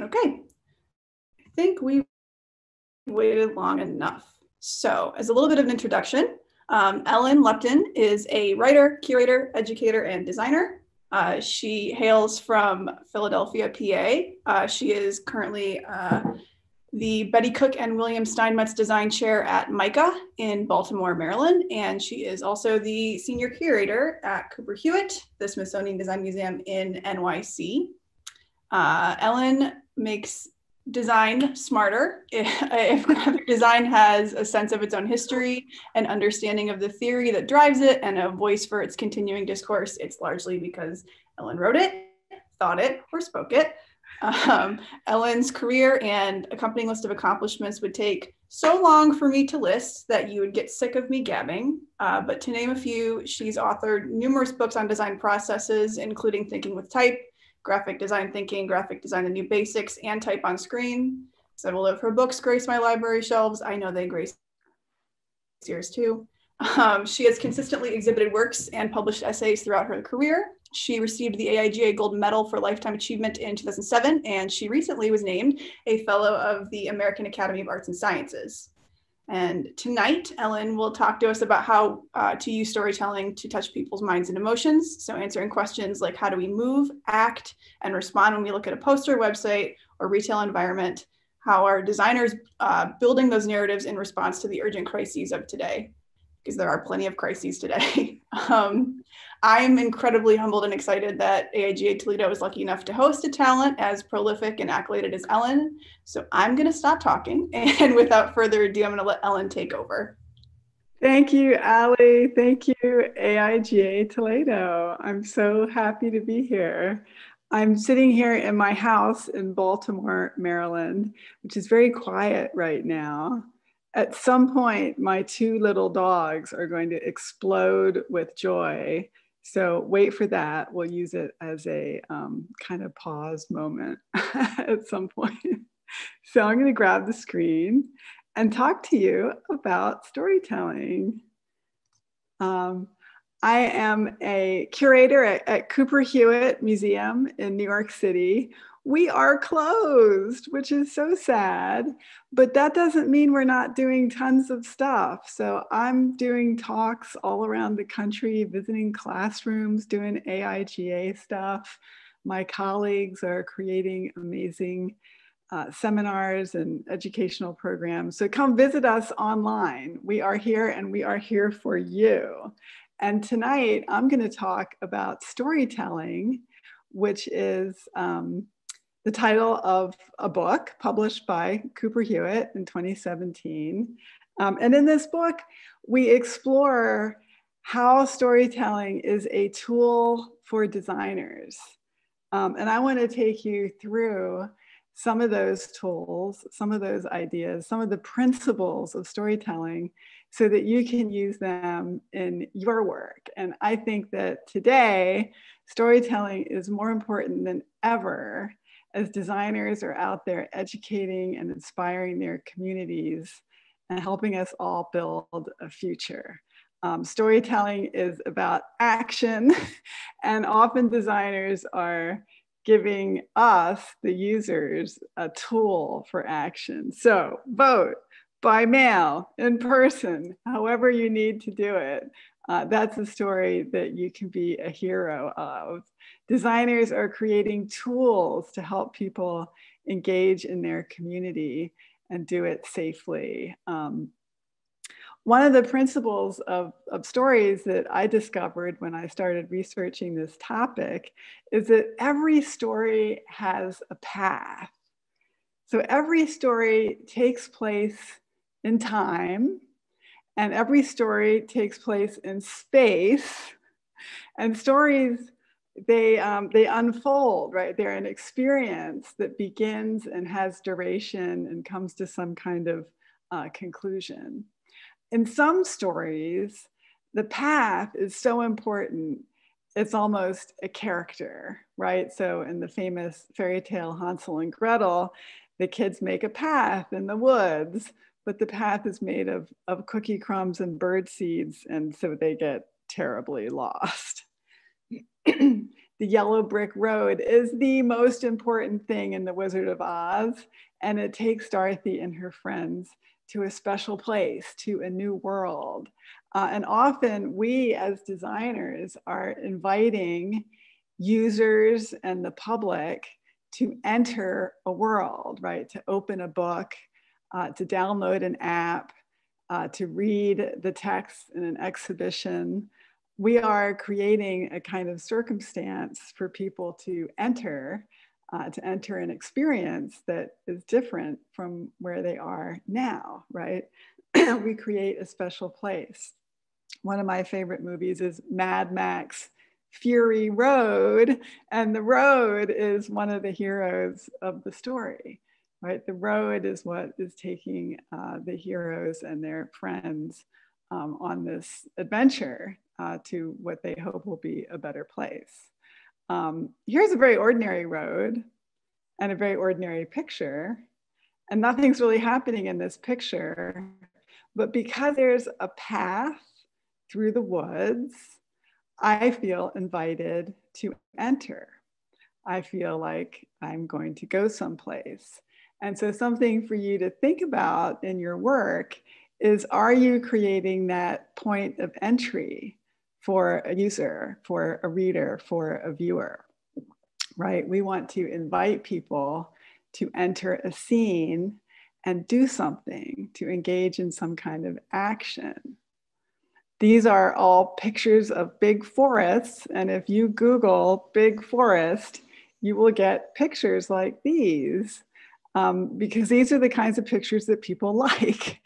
Okay, I think we waited long enough. So as a little bit of an introduction, um, Ellen Lupton is a writer, curator, educator, and designer. Uh, she hails from Philadelphia, PA. Uh, she is currently uh, the Betty Cook and William Steinmetz Design Chair at MICA in Baltimore, Maryland. And she is also the senior curator at Cooper Hewitt, the Smithsonian Design Museum in NYC. Uh, Ellen makes design smarter. If graphic design has a sense of its own history and understanding of the theory that drives it and a voice for its continuing discourse, it's largely because Ellen wrote it, thought it, or spoke it. Um, Ellen's career and accompanying list of accomplishments would take so long for me to list that you would get sick of me gabbing. Uh, but to name a few, she's authored numerous books on design processes, including Thinking with Type, graphic design thinking, graphic design, the new basics, and type on screen. Several of her books grace my library shelves. I know they grace yours too. Um, she has consistently exhibited works and published essays throughout her career. She received the AIGA Gold Medal for Lifetime Achievement in 2007, and she recently was named a Fellow of the American Academy of Arts and Sciences. And tonight, Ellen will talk to us about how uh, to use storytelling to touch people's minds and emotions. So, answering questions like how do we move, act, and respond when we look at a poster, website, or retail environment? How are designers uh, building those narratives in response to the urgent crises of today? Because there are plenty of crises today. um, I'm incredibly humbled and excited that AIGA Toledo is lucky enough to host a talent as prolific and accoladed as Ellen. So I'm going to stop talking. And without further ado, I'm going to let Ellen take over. Thank you, Ali. Thank you, AIGA Toledo. I'm so happy to be here. I'm sitting here in my house in Baltimore, Maryland, which is very quiet right now. At some point, my two little dogs are going to explode with joy so wait for that. We'll use it as a um, kind of pause moment at some point. So I'm going to grab the screen and talk to you about storytelling. Um, I am a curator at, at Cooper Hewitt Museum in New York City, we are closed, which is so sad. But that doesn't mean we're not doing tons of stuff. So I'm doing talks all around the country, visiting classrooms, doing AIGA stuff. My colleagues are creating amazing uh, seminars and educational programs. So come visit us online. We are here and we are here for you. And tonight I'm going to talk about storytelling, which is um, the title of a book published by Cooper Hewitt in 2017. Um, and in this book, we explore how storytelling is a tool for designers. Um, and I want to take you through some of those tools, some of those ideas, some of the principles of storytelling so that you can use them in your work. And I think that today, storytelling is more important than ever as designers are out there educating and inspiring their communities and helping us all build a future. Um, storytelling is about action, and often designers are giving us, the users, a tool for action. So vote by mail, in person, however you need to do it. Uh, that's a story that you can be a hero of. Designers are creating tools to help people engage in their community and do it safely. Um, one of the principles of, of stories that I discovered when I started researching this topic is that every story has a path. So every story takes place in time and every story takes place in space and stories they um, they unfold right? They're an experience that begins and has duration and comes to some kind of uh, conclusion. In some stories the path is so important it's almost a character right? So in the famous fairy tale hansel and gretel the kids make a path in the woods but the path is made of, of cookie crumbs and bird seeds, and so they get terribly lost. the yellow brick road is the most important thing in The Wizard of Oz. And it takes Dorothy and her friends to a special place, to a new world. Uh, and often we as designers are inviting users and the public to enter a world, right? To open a book, uh, to download an app, uh, to read the text in an exhibition. We are creating a kind of circumstance for people to enter, uh, to enter an experience that is different from where they are now, right? we create a special place. One of my favorite movies is Mad Max Fury Road, and the road is one of the heroes of the story right? The road is what is taking uh, the heroes and their friends um, on this adventure uh, to what they hope will be a better place. Um, here's a very ordinary road and a very ordinary picture, and nothing's really happening in this picture. But because there's a path through the woods, I feel invited to enter. I feel like I'm going to go someplace. And so, something for you to think about in your work is are you creating that point of entry for a user, for a reader, for a viewer? Right? We want to invite people to enter a scene and do something, to engage in some kind of action. These are all pictures of big forests. And if you Google big forest, you will get pictures like these um, because these are the kinds of pictures that people like.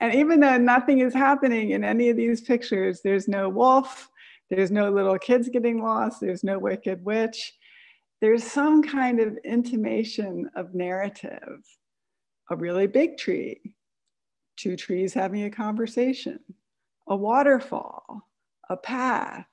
and even though nothing is happening in any of these pictures, there's no wolf, there's no little kids getting lost, there's no wicked witch. There's some kind of intimation of narrative. A really big tree, two trees having a conversation, a waterfall, a path,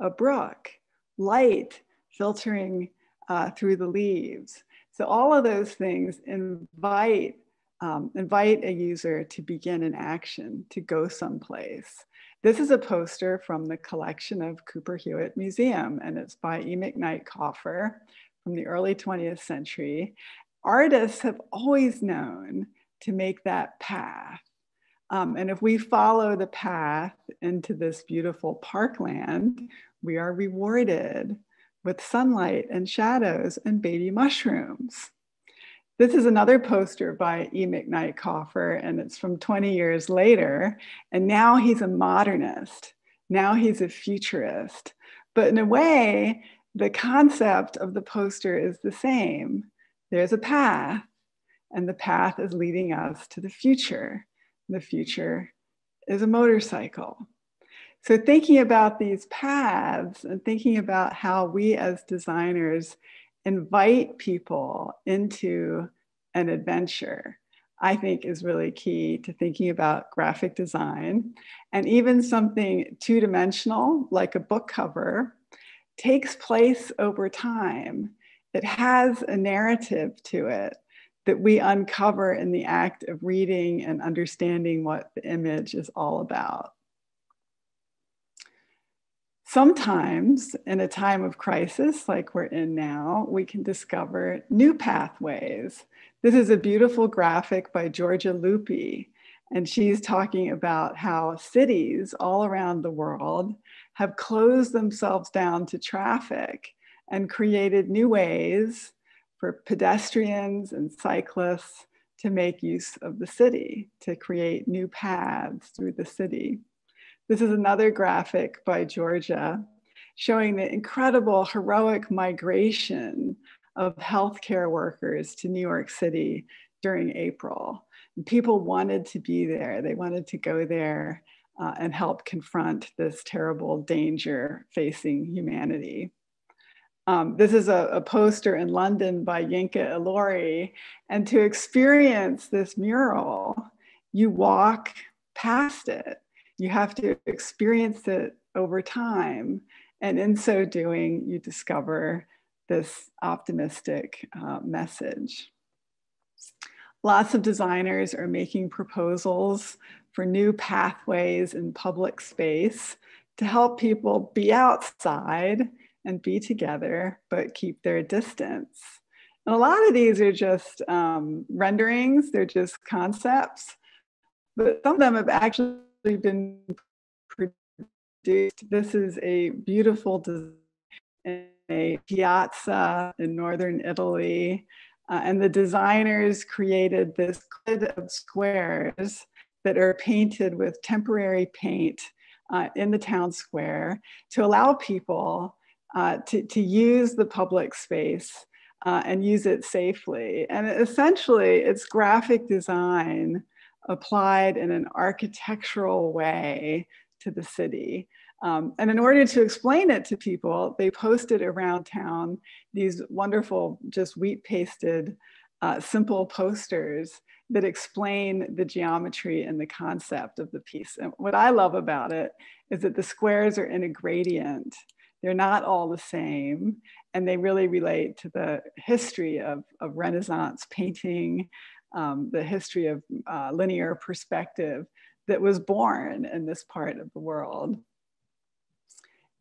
a brook, light filtering uh, through the leaves. So all of those things invite um, invite a user to begin an action, to go someplace. This is a poster from the collection of Cooper Hewitt Museum, and it's by E. McKnight Kauffer from the early 20th century. Artists have always known to make that path. Um, and if we follow the path into this beautiful parkland, we are rewarded with sunlight and shadows and baby mushrooms. This is another poster by E. McKnight Kauffer, and it's from 20 years later. And now he's a modernist. Now he's a futurist. But in a way, the concept of the poster is the same. There's a path, and the path is leading us to the future. The future is a motorcycle. So, thinking about these paths and thinking about how we as designers invite people into an adventure, I think is really key to thinking about graphic design. And even something two dimensional, like a book cover, takes place over time. It has a narrative to it that we uncover in the act of reading and understanding what the image is all about. Sometimes, in a time of crisis like we're in now, we can discover new pathways. This is a beautiful graphic by Giorgia Lupi, and she's talking about how cities all around the world have closed themselves down to traffic and created new ways for pedestrians and cyclists to make use of the city, to create new paths through the city. This is another graphic by Giorgia showing the incredible heroic migration of healthcare workers to New York City during April. And people wanted to be there, they wanted to go there uh, and help confront this terrible danger facing humanity. Um, this is a, a, poster in London by Yinka Ilori. And to experience this mural, you walk past it you have to experience it over time. And in so doing, you discover this optimistic uh, message. Lots of designers are making proposals for new pathways in public space to help people be outside and be together, but keep their distance. And a lot of these are just um, renderings, they're just concepts, but some of them have actually been produced. This is a beautiful design in a piazza in northern Italy. Uh, and the designers created this grid of squares that are painted with temporary paint uh, in the town square to allow people uh, to, to use the public space uh, and use it safely. And essentially, it's graphic design applied in an architectural way to the city. Um, and in order to explain it to people, they posted around town these wonderful, just wheat pasted, uh, simple posters that explain the geometry and the concept of the piece. And what I love about it is that the squares are in a gradient. They're not all the same, and they really relate to the history of, of Renaissance painting, um, the history of uh, linear perspective that was born in this part of the world.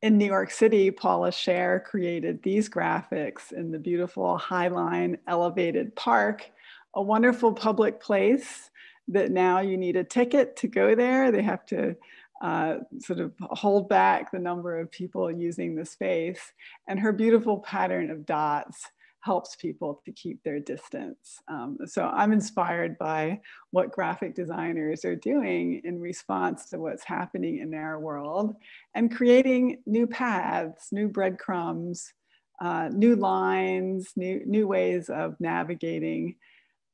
In New York City, Paula Scher created these graphics in the beautiful Highline elevated park a wonderful public place that now you need a ticket to go there. They have to uh, sort of hold back the number of people using the space. And her beautiful pattern of dots helps people to keep their distance. Um, so I'm inspired by what graphic designers are doing in response to what's happening in our world and creating new paths, new breadcrumbs, uh, new lines, new, new ways of navigating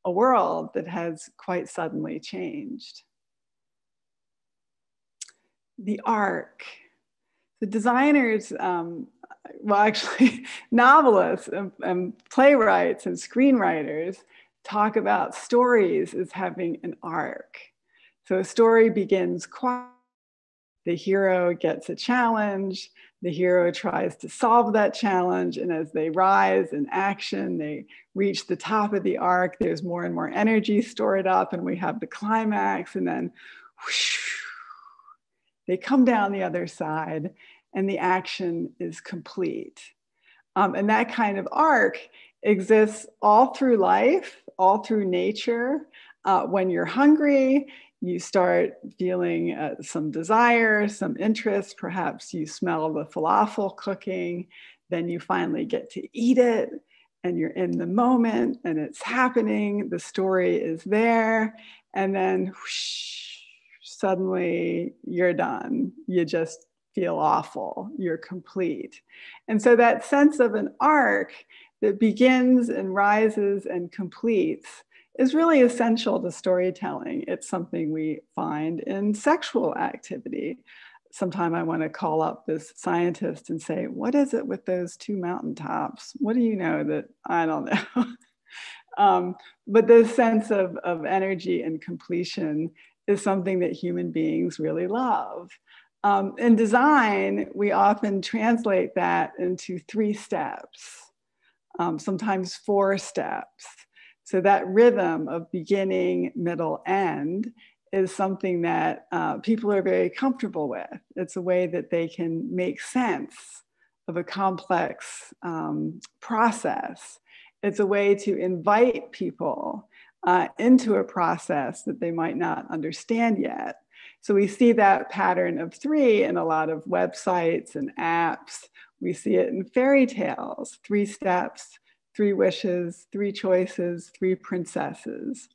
a world that has quite suddenly changed. The arc. The designers, um, well, actually, novelists and, and playwrights and screenwriters talk about stories as having an arc. So a story begins quiet. The hero gets a challenge, the hero tries to solve that challenge. And as they rise in action, they reach the top of the arc. There's more and more energy stored up, and we have the climax. And then whoosh, they come down the other side, and the action is complete. Um, and that kind of arc exists all through life, all through nature. Uh, when you're hungry, you start feeling uh, some desire, some interest. Perhaps you smell the falafel cooking. Then you finally get to eat it and you're in the moment and it's happening. The story is there. And then whoosh, suddenly you're done. You just feel awful. You're complete. And so that sense of an arc that begins and rises and completes is really essential to storytelling. It's something we find in sexual activity. Sometime I want to call up this scientist and say, What is it with those two mountaintops? What do you know that I don't know? um, but this sense of, of energy and completion is something that human beings really love. Um, in design, we often translate that into three steps, um, sometimes four steps. So that rhythm of beginning, middle, end is something that uh, people are very comfortable with. It's a way that they can make sense of a complex um, process. It's a way to invite people uh, into a process that they might not understand yet. So we see that pattern of three in a lot of websites and apps. We see it in fairy tales, three steps, three wishes, three choices, three princesses.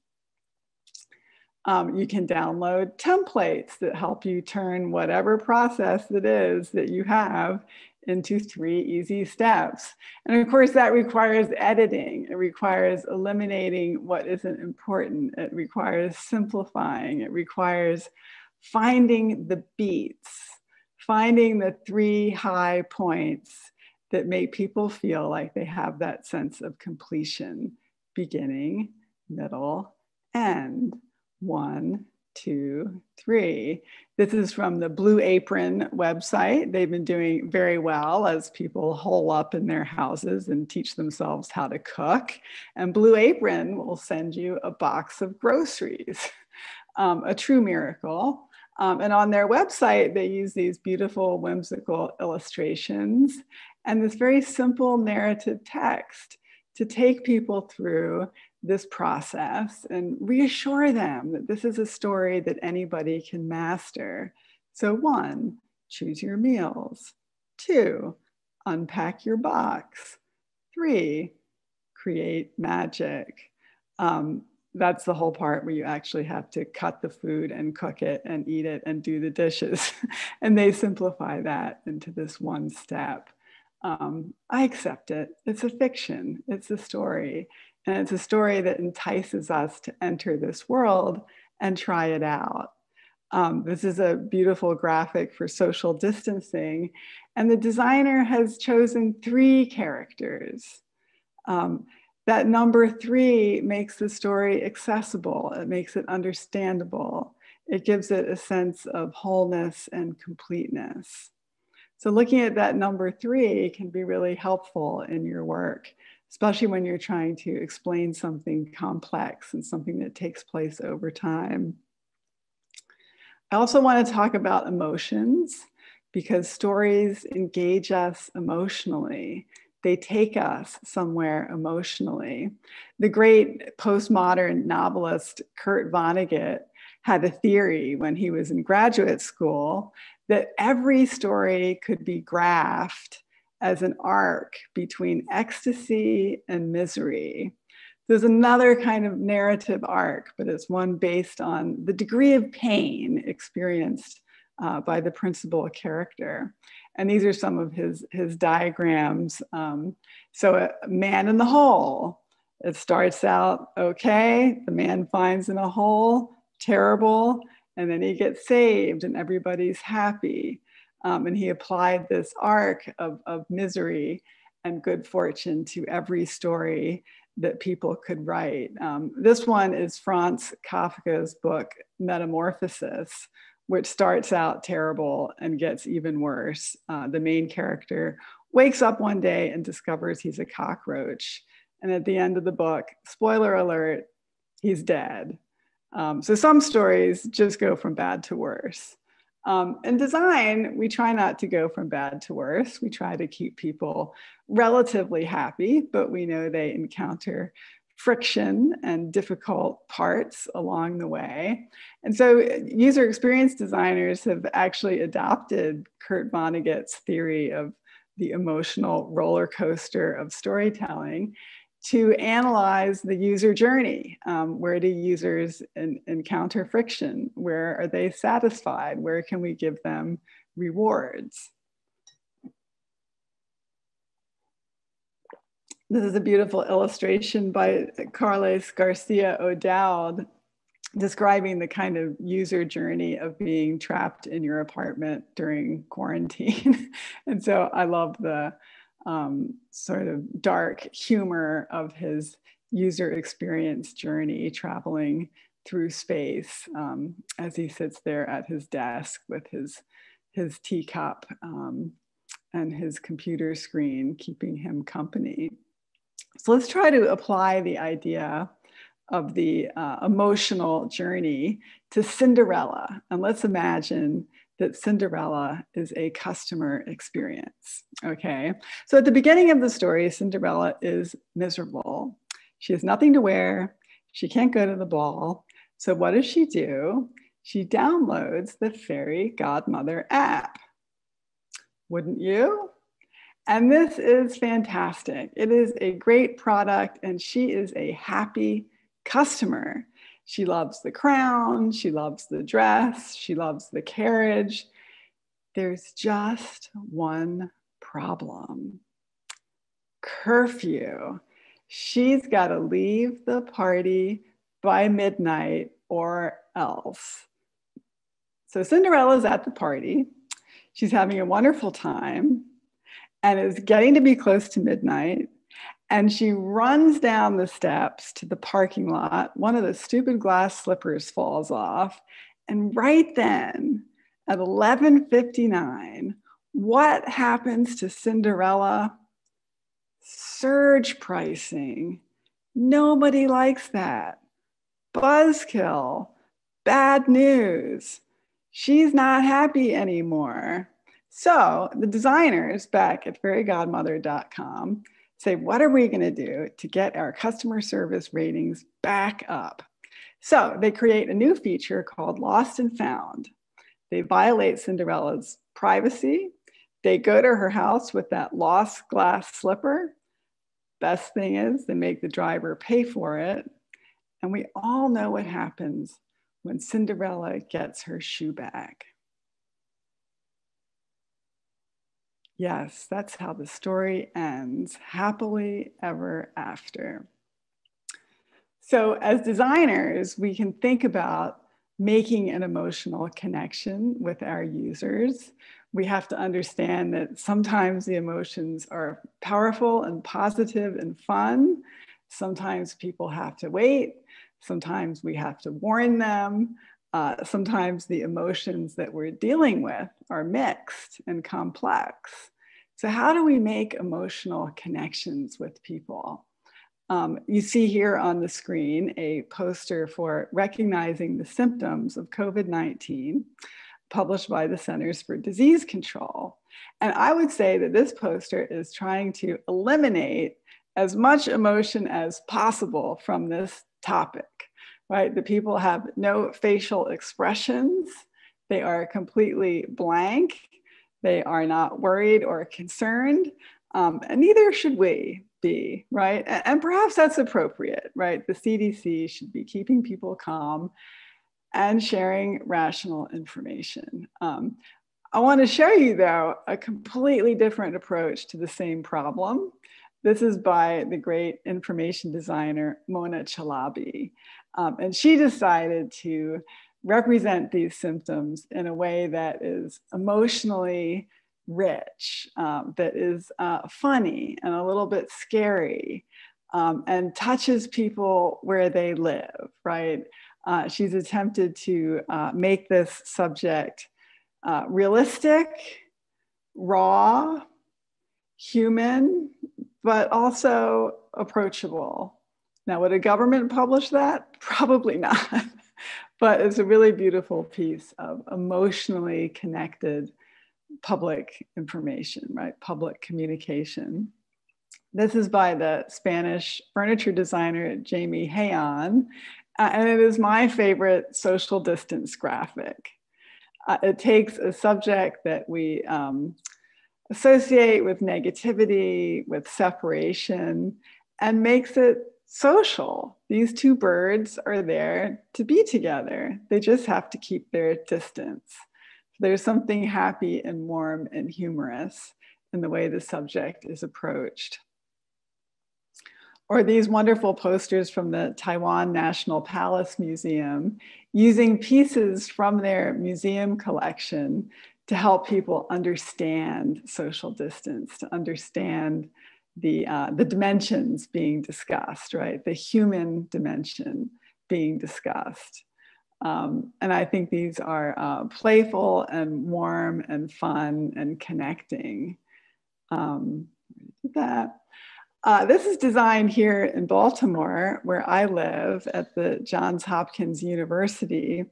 Um, you can download templates that help you turn whatever process it is that you have into three easy steps. And of course, that requires editing. It requires eliminating what isn't important. It requires simplifying. It requires finding the beats, finding the three high points that make people feel like they have that sense of completion, beginning, middle, end. One, two, three. This is from the Blue Apron website. They've been doing very well as people hole up in their houses and teach themselves how to cook. And Blue Apron will send you a box of groceries, um, a true miracle. Um, and on their website, they use these beautiful, whimsical illustrations and this very simple narrative text to take people through this process and reassure them that this is a story that anybody can master. So, one, choose your meals. Two, unpack your box. Three, create magic. Um, that's the whole part where you actually have to cut the food and cook it and eat it and do the dishes. and they simplify that into this one step. Um, I accept it. It's a fiction, it's a story. And it's a story that entices us to enter this world and try it out. Um, this is a beautiful graphic for social distancing. And the designer has chosen three characters. Um, that number three makes the story accessible, it makes it understandable, it gives it a sense of wholeness and completeness. So, looking at that number three can be really helpful in your work, especially when you're trying to explain something complex and something that takes place over time. I also want to talk about emotions because stories engage us emotionally they take us somewhere emotionally. The great postmodern novelist Kurt Vonnegut had a theory when he was in graduate school that every story could be graphed as an arc between ecstasy and misery. There's another kind of narrative arc, but it's one based on the degree of pain experienced uh, by the principal character. And these are some of his, his diagrams. Um, so a man in the hole, it starts out okay, the man finds in a hole, terrible, and then he gets saved and everybody's happy. Um, and he applied this arc of, of misery and good fortune to every story that people could write. Um, this one is Franz Kafka's book, Metamorphosis, which starts out terrible and gets even worse. Uh, the main character wakes up one day and discovers he's a cockroach. And at the end of the book, spoiler alert, he's dead. Um, so some stories just go from bad to worse. Um, in design, we try not to go from bad to worse. We try to keep people relatively happy, but we know they encounter friction and difficult parts along the way. And so user experience designers have actually adopted Kurt Vonnegut's theory of the emotional roller coaster of storytelling to analyze the user journey. Um, where do users in, encounter friction? Where are they satisfied? Where can we give them rewards? This is a beautiful illustration by Carles Garcia O'Dowd describing the kind of user journey of being trapped in your apartment during quarantine. and so I love the um, sort of dark humor of his user experience journey traveling through space um, as he sits there at his desk with his, his teacup um, and his computer screen keeping him company. So let's try to apply the idea of the uh, emotional journey to Cinderella. And let's imagine that Cinderella is a customer experience. Okay. So at the beginning of the story, Cinderella is miserable. She has nothing to wear. She can't go to the ball. So what does she do? She downloads the Fairy Godmother app. Wouldn't you? And this is fantastic. It is a great product, and she is a happy customer. She loves the crown, she loves the dress, she loves the carriage. There's just one problem curfew. She's got to leave the party by midnight or else. So Cinderella's at the party. She's having a wonderful time and it's getting to be close to midnight. And she runs down the steps to the parking lot. One of the stupid glass slippers falls off. And right then, at 11:59, what happens to Cinderella? Surge pricing. Nobody likes that. Buzzkill. Bad news. She's not happy anymore. So the designers back at fairygodmother.com say, what are we going to do to get our customer service ratings back up? So they create a new feature called Lost and Found. They violate Cinderella's privacy. They go to her house with that lost glass slipper. Best thing is, they make the driver pay for it. And we all know what happens when Cinderella gets her shoe back. Yes, that's how the story ends happily ever after. So, as designers, we can think about making an emotional connection with our users. We have to understand that sometimes the emotions are powerful and positive and fun. Sometimes people have to wait. Sometimes we have to warn them. Uh, sometimes the emotions that we're dealing with are mixed and complex. So, how do we make emotional connections with people? Um, you see here on the screen a poster for recognizing the symptoms of COVID 19 published by the Centers for Disease Control. And I would say that this poster is trying to eliminate as much emotion as possible from this topic, right? The people have no facial expressions, they are completely blank, they are not worried or concerned, um, and neither should we be, right? And, and perhaps that's appropriate, right? The CDC should be keeping people calm and sharing rational information. Um, I want to show you, though, a completely different approach to the same problem. This is by the great information designer Mona Chalabi. Um, and she decided to represent these symptoms in a way that is emotionally rich, um, that is uh, funny and a little bit scary, um, and touches people where they live, right? Uh, she's attempted to uh, make this subject uh, realistic, raw, human, but also approachable. Now, would a government publish that? Probably not. but it's a really beautiful piece of emotionally connected public information, right? Public communication. This is by the Spanish furniture designer Jaime Hayon, uh, and it is my favorite social distance graphic. Uh, it takes a subject that we um, associate with negativity, with separation, and makes it social. These two birds are there to be together. They just have to keep their distance. There's something happy and warm and humorous in the way the subject is approached. Or these wonderful posters from the Taiwan National Palace Museum using pieces from their museum collection to help people understand social distance, to understand the, uh, the dimensions being discussed, right? The human dimension being discussed. Um, and I think these are uh, playful and warm and fun and connecting. Um, that. Uh, this is designed here in Baltimore, where I live at the Johns Hopkins University,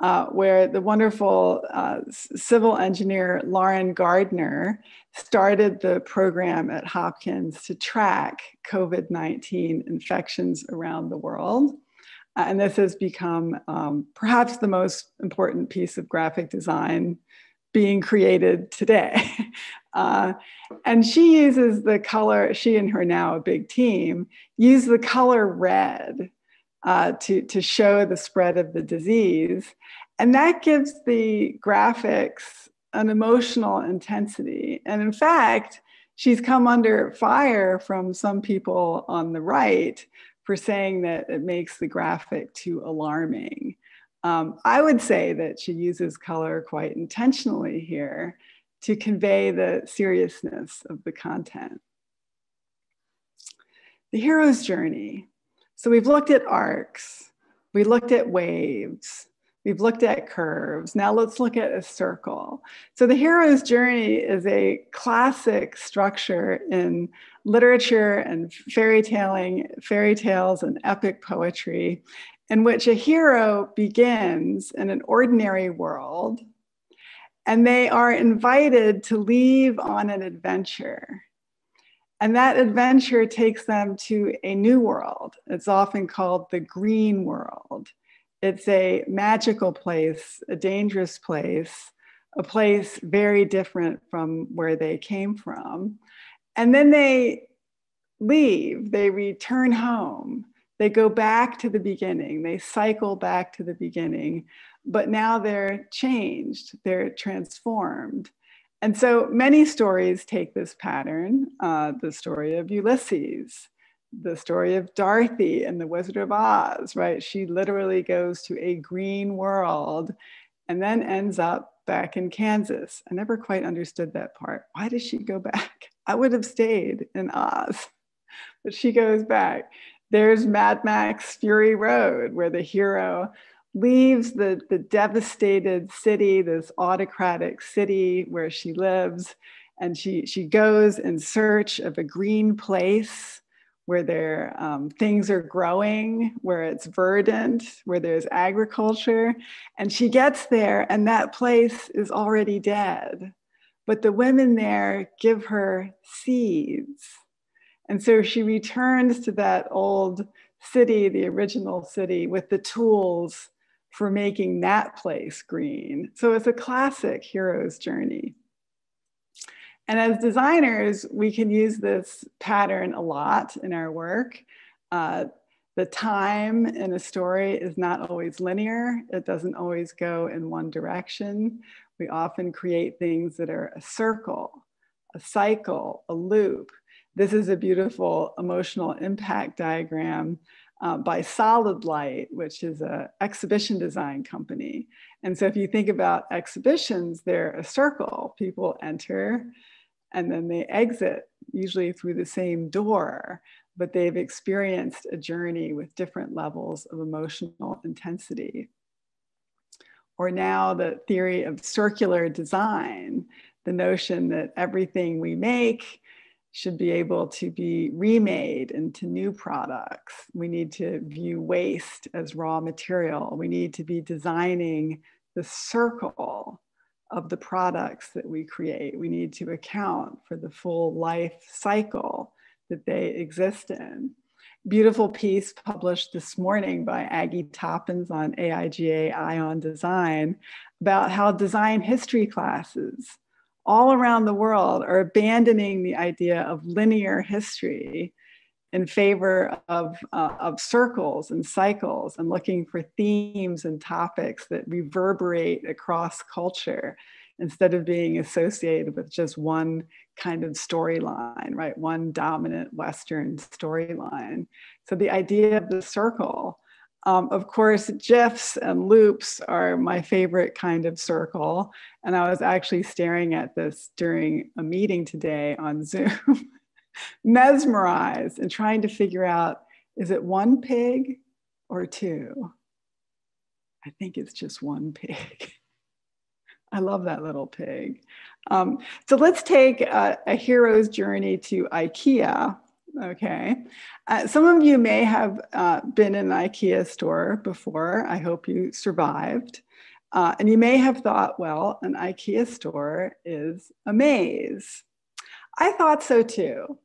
uh, where the wonderful uh, civil engineer Lauren Gardner started the program at Hopkins to track COVID 19 infections around the world. Uh, and this has become um, perhaps the most important piece of graphic design being created today. Uh, and she uses the color, she and her now a big team, use the color red uh, to, to show the spread of the disease. And that gives the graphics an emotional intensity. And in fact, she's come under fire from some people on the right for saying that it makes the graphic too alarming. Um, I would say that she uses color quite intentionally here to convey the seriousness of the content. The hero's journey. So we've looked at arcs, we looked at waves, We've looked at curves. Now let's look at a circle. So the hero's journey is a classic structure in literature and fairy tailing, fairy tales and epic poetry, in which a hero begins in an ordinary world and they are invited to leave on an adventure. And that adventure takes them to a new world. It's often called the green world. It's a magical place, a dangerous place, a place very different from where they came from. And then they leave, they return home, they go back to the beginning, they cycle back to the beginning, but now they're changed, they're transformed. And so many stories take this pattern uh, the story of Ulysses, the story of Dorothy and the Wizard of Oz, right? She literally goes to a green world and then ends up back in Kansas. I never quite understood that part. Why does she go back? I would have stayed in Oz, but she goes back. There's Mad Max Fury Road, where the hero leaves the, the devastated city, this autocratic city where she lives, and she, she goes in search of a green place where there um, things are growing, where it's verdant, where there's agriculture. And she gets there, and that place is already dead. But the women there give her seeds. And so she returns to that old city, the original city, with the tools for making that place green. So it's a classic hero's journey. And as designers, we can use this pattern a lot in our work. Uh, the time in a story is not always linear. It doesn't always go in one direction. We often create things that are a circle, a cycle, a loop. This is a beautiful emotional impact diagram uh, by Solid Light, which is an exhibition design company. And so if you think about exhibitions, they're a circle. People enter and then they exit, usually through the same door, but they've experienced a journey with different levels of emotional intensity. Or now the theory of circular design, the notion that everything we make should be able to be remade into new products. We need to view waste as raw material. We need to be designing the circle of the products that we create. We need to account for the full life cycle that they exist in. Beautiful piece published this morning by Aggie Toppins on AIGA Eye on Design about how design history classes all around the world are abandoning the idea of linear history in favor of, uh, of circles and cycles and looking for themes and topics that reverberate across culture instead of being associated with just one kind of storyline, right? One dominant Western storyline. So the idea of the circle um, of course, GIFs and loops are my favorite kind of circle. And I was actually staring at this during a meeting today on Zoom, mesmerized and trying to figure out is it one pig or two? I think it's just one pig. I love that little pig. Um, so let's take a, a hero's journey to IKEA Okay. Uh, some of you may have uh, been in an IKEA store before. I hope you survived. Uh, and you may have thought, well, an IKEA store is a maze. I thought so too.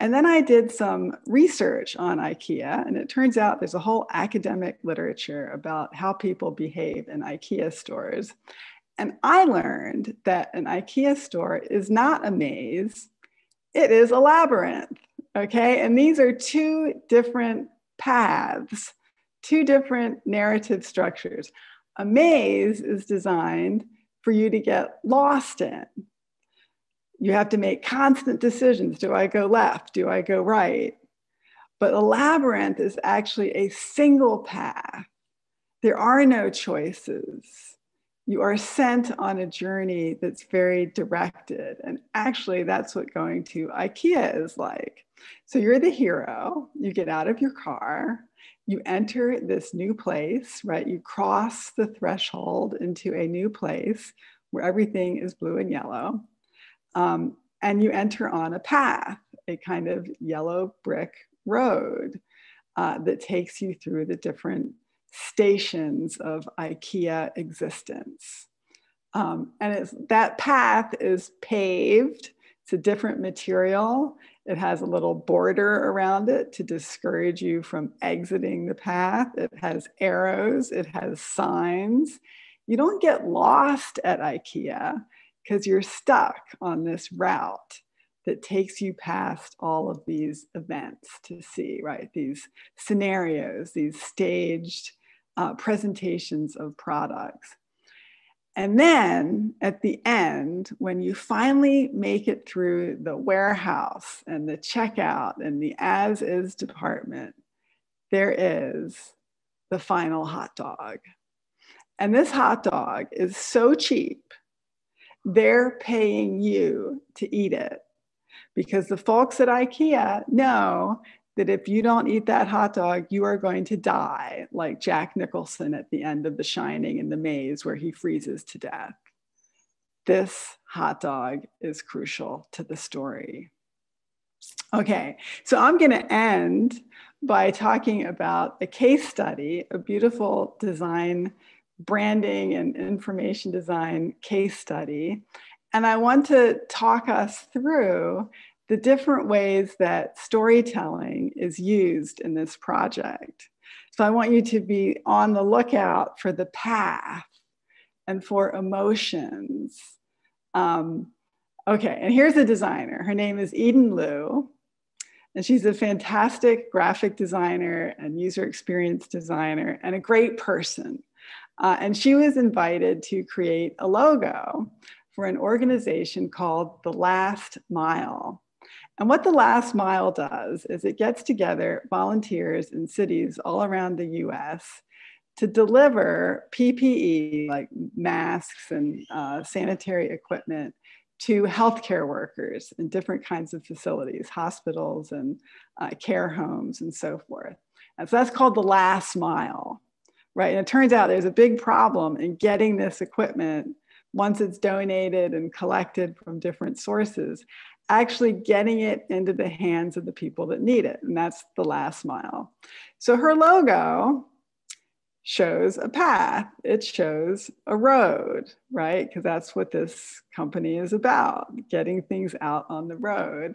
And then I did some research on IKEA, and it turns out there's a whole academic literature about how people behave in IKEA stores. And I learned that an IKEA store is not a maze, it is a labyrinth. Okay, and these are two different paths, two different narrative structures. A maze is designed for you to get lost in. You have to make constant decisions. Do I go left? Do I go right? But a labyrinth is actually a single path. There are no choices you are sent on a journey that's very directed. And actually, that's what going to IKEA is like. So you're the hero, you get out of your car, you enter this new place, right? You cross the threshold into a new place where everything is blue and yellow. Um, and you enter on a path, a kind of yellow brick road uh, that takes you through the different stations of IKEA existence. Um, and that path is paved. It's a different material. It has a little border around it to discourage you from exiting the path. It has arrows, it has signs. You don't get lost at IKEA because you're stuck on this route that takes you past all of these events to see, right? These scenarios, these staged uh, presentations of products. And then at the end, when you finally make it through the warehouse and the checkout and the as is department, there is the final hot dog. And this hot dog is so cheap, they're paying you to eat it because the folks at IKEA know that if you don't eat that hot dog, you are going to die, like Jack Nicholson at the end of The Shining in the maze where he freezes to death. This hot dog is crucial to the story. Okay, so I'm going to end by talking about a case study, a beautiful design, branding, and information design case study. And I want to talk us through the different ways that storytelling is used in this project. So I want you to be on the lookout for the path and for emotions. Um, okay, and here's a designer. Her name is Eden Liu, and she's a fantastic graphic designer and user experience designer and a great person. Uh, and she was invited to create a logo for an organization called The Last Mile. And what the last mile does is it gets together volunteers in cities all around the US to deliver PPE, like masks and uh, sanitary equipment, to healthcare workers in different kinds of facilities, hospitals and uh, care homes and so forth. And so that's called the last mile, right? And it turns out there's a big problem in getting this equipment once it's donated and collected from different sources actually getting it into the hands of the people that need it. And that's the last mile. So her logo shows a path, it shows a road, right? Because that's what this company is about getting things out on the road.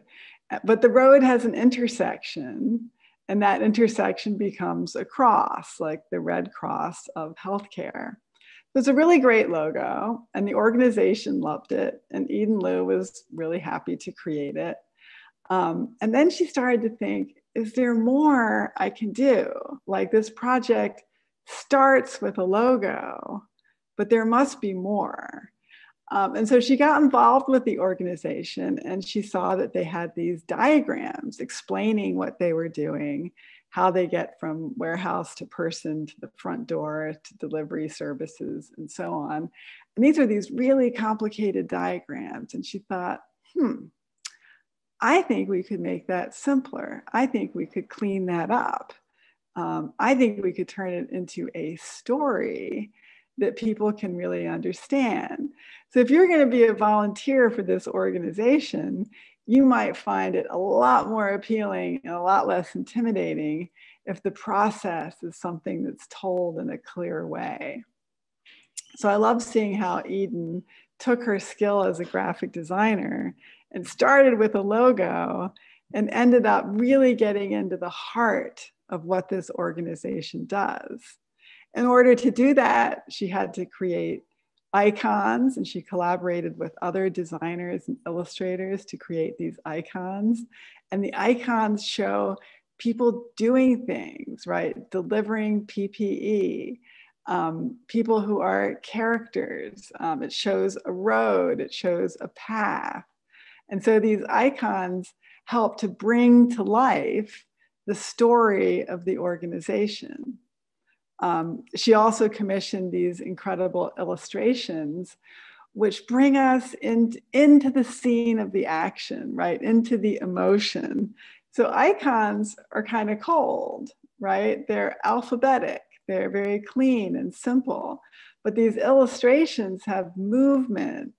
But the road has an intersection, and that intersection becomes a cross, like the red cross of healthcare. Was a really great logo, and the organization loved it. And Eden Liu was really happy to create it. Um, and then she started to think, is there more I can do? Like this project starts with a logo, but there must be more. Um, and so she got involved with the organization and she saw that they had these diagrams explaining what they were doing how they get from warehouse to person to the front door to delivery services and so on. And these are these really complicated diagrams. And she thought, hmm, I think we could make that simpler. I think we could clean that up. Um, I think we could turn it into a story that people can really understand. So if you're going to be a volunteer for this organization, you might find it a lot more appealing and a lot less intimidating if the process is something that's told in a clear way. So I love seeing how Eden took her skill as a graphic designer and started with a logo and ended up really getting into the heart of what this organization does. In order to do that, she had to create icons and she collaborated with other designers and illustrators to create these icons. And the icons show people doing things, right? Delivering PPE, um, people who are characters. Um, it shows a road, it shows a path. And so these icons help to bring to life the story of the organization. Um, she also commissioned these incredible illustrations, which bring us in, into the scene of the action, right? Into the emotion. So icons are kind of cold, right? They're alphabetic, they're very clean and simple. But these illustrations have movement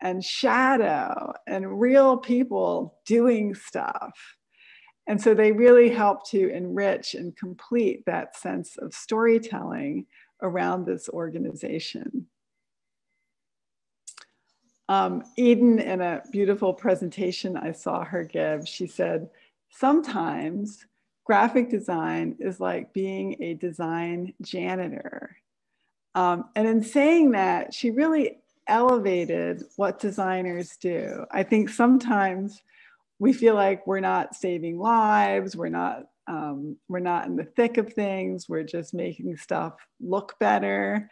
and shadow and real people doing stuff. And so they really help to enrich and complete that sense of storytelling around this organization. Um, Eden, in a beautiful presentation I saw her give, she said, sometimes graphic design is like being a design janitor. Um, and in saying that, she really elevated what designers do. I think sometimes we feel like we're not saving lives, we're not um, we're not in the thick of things, we're just making stuff look better.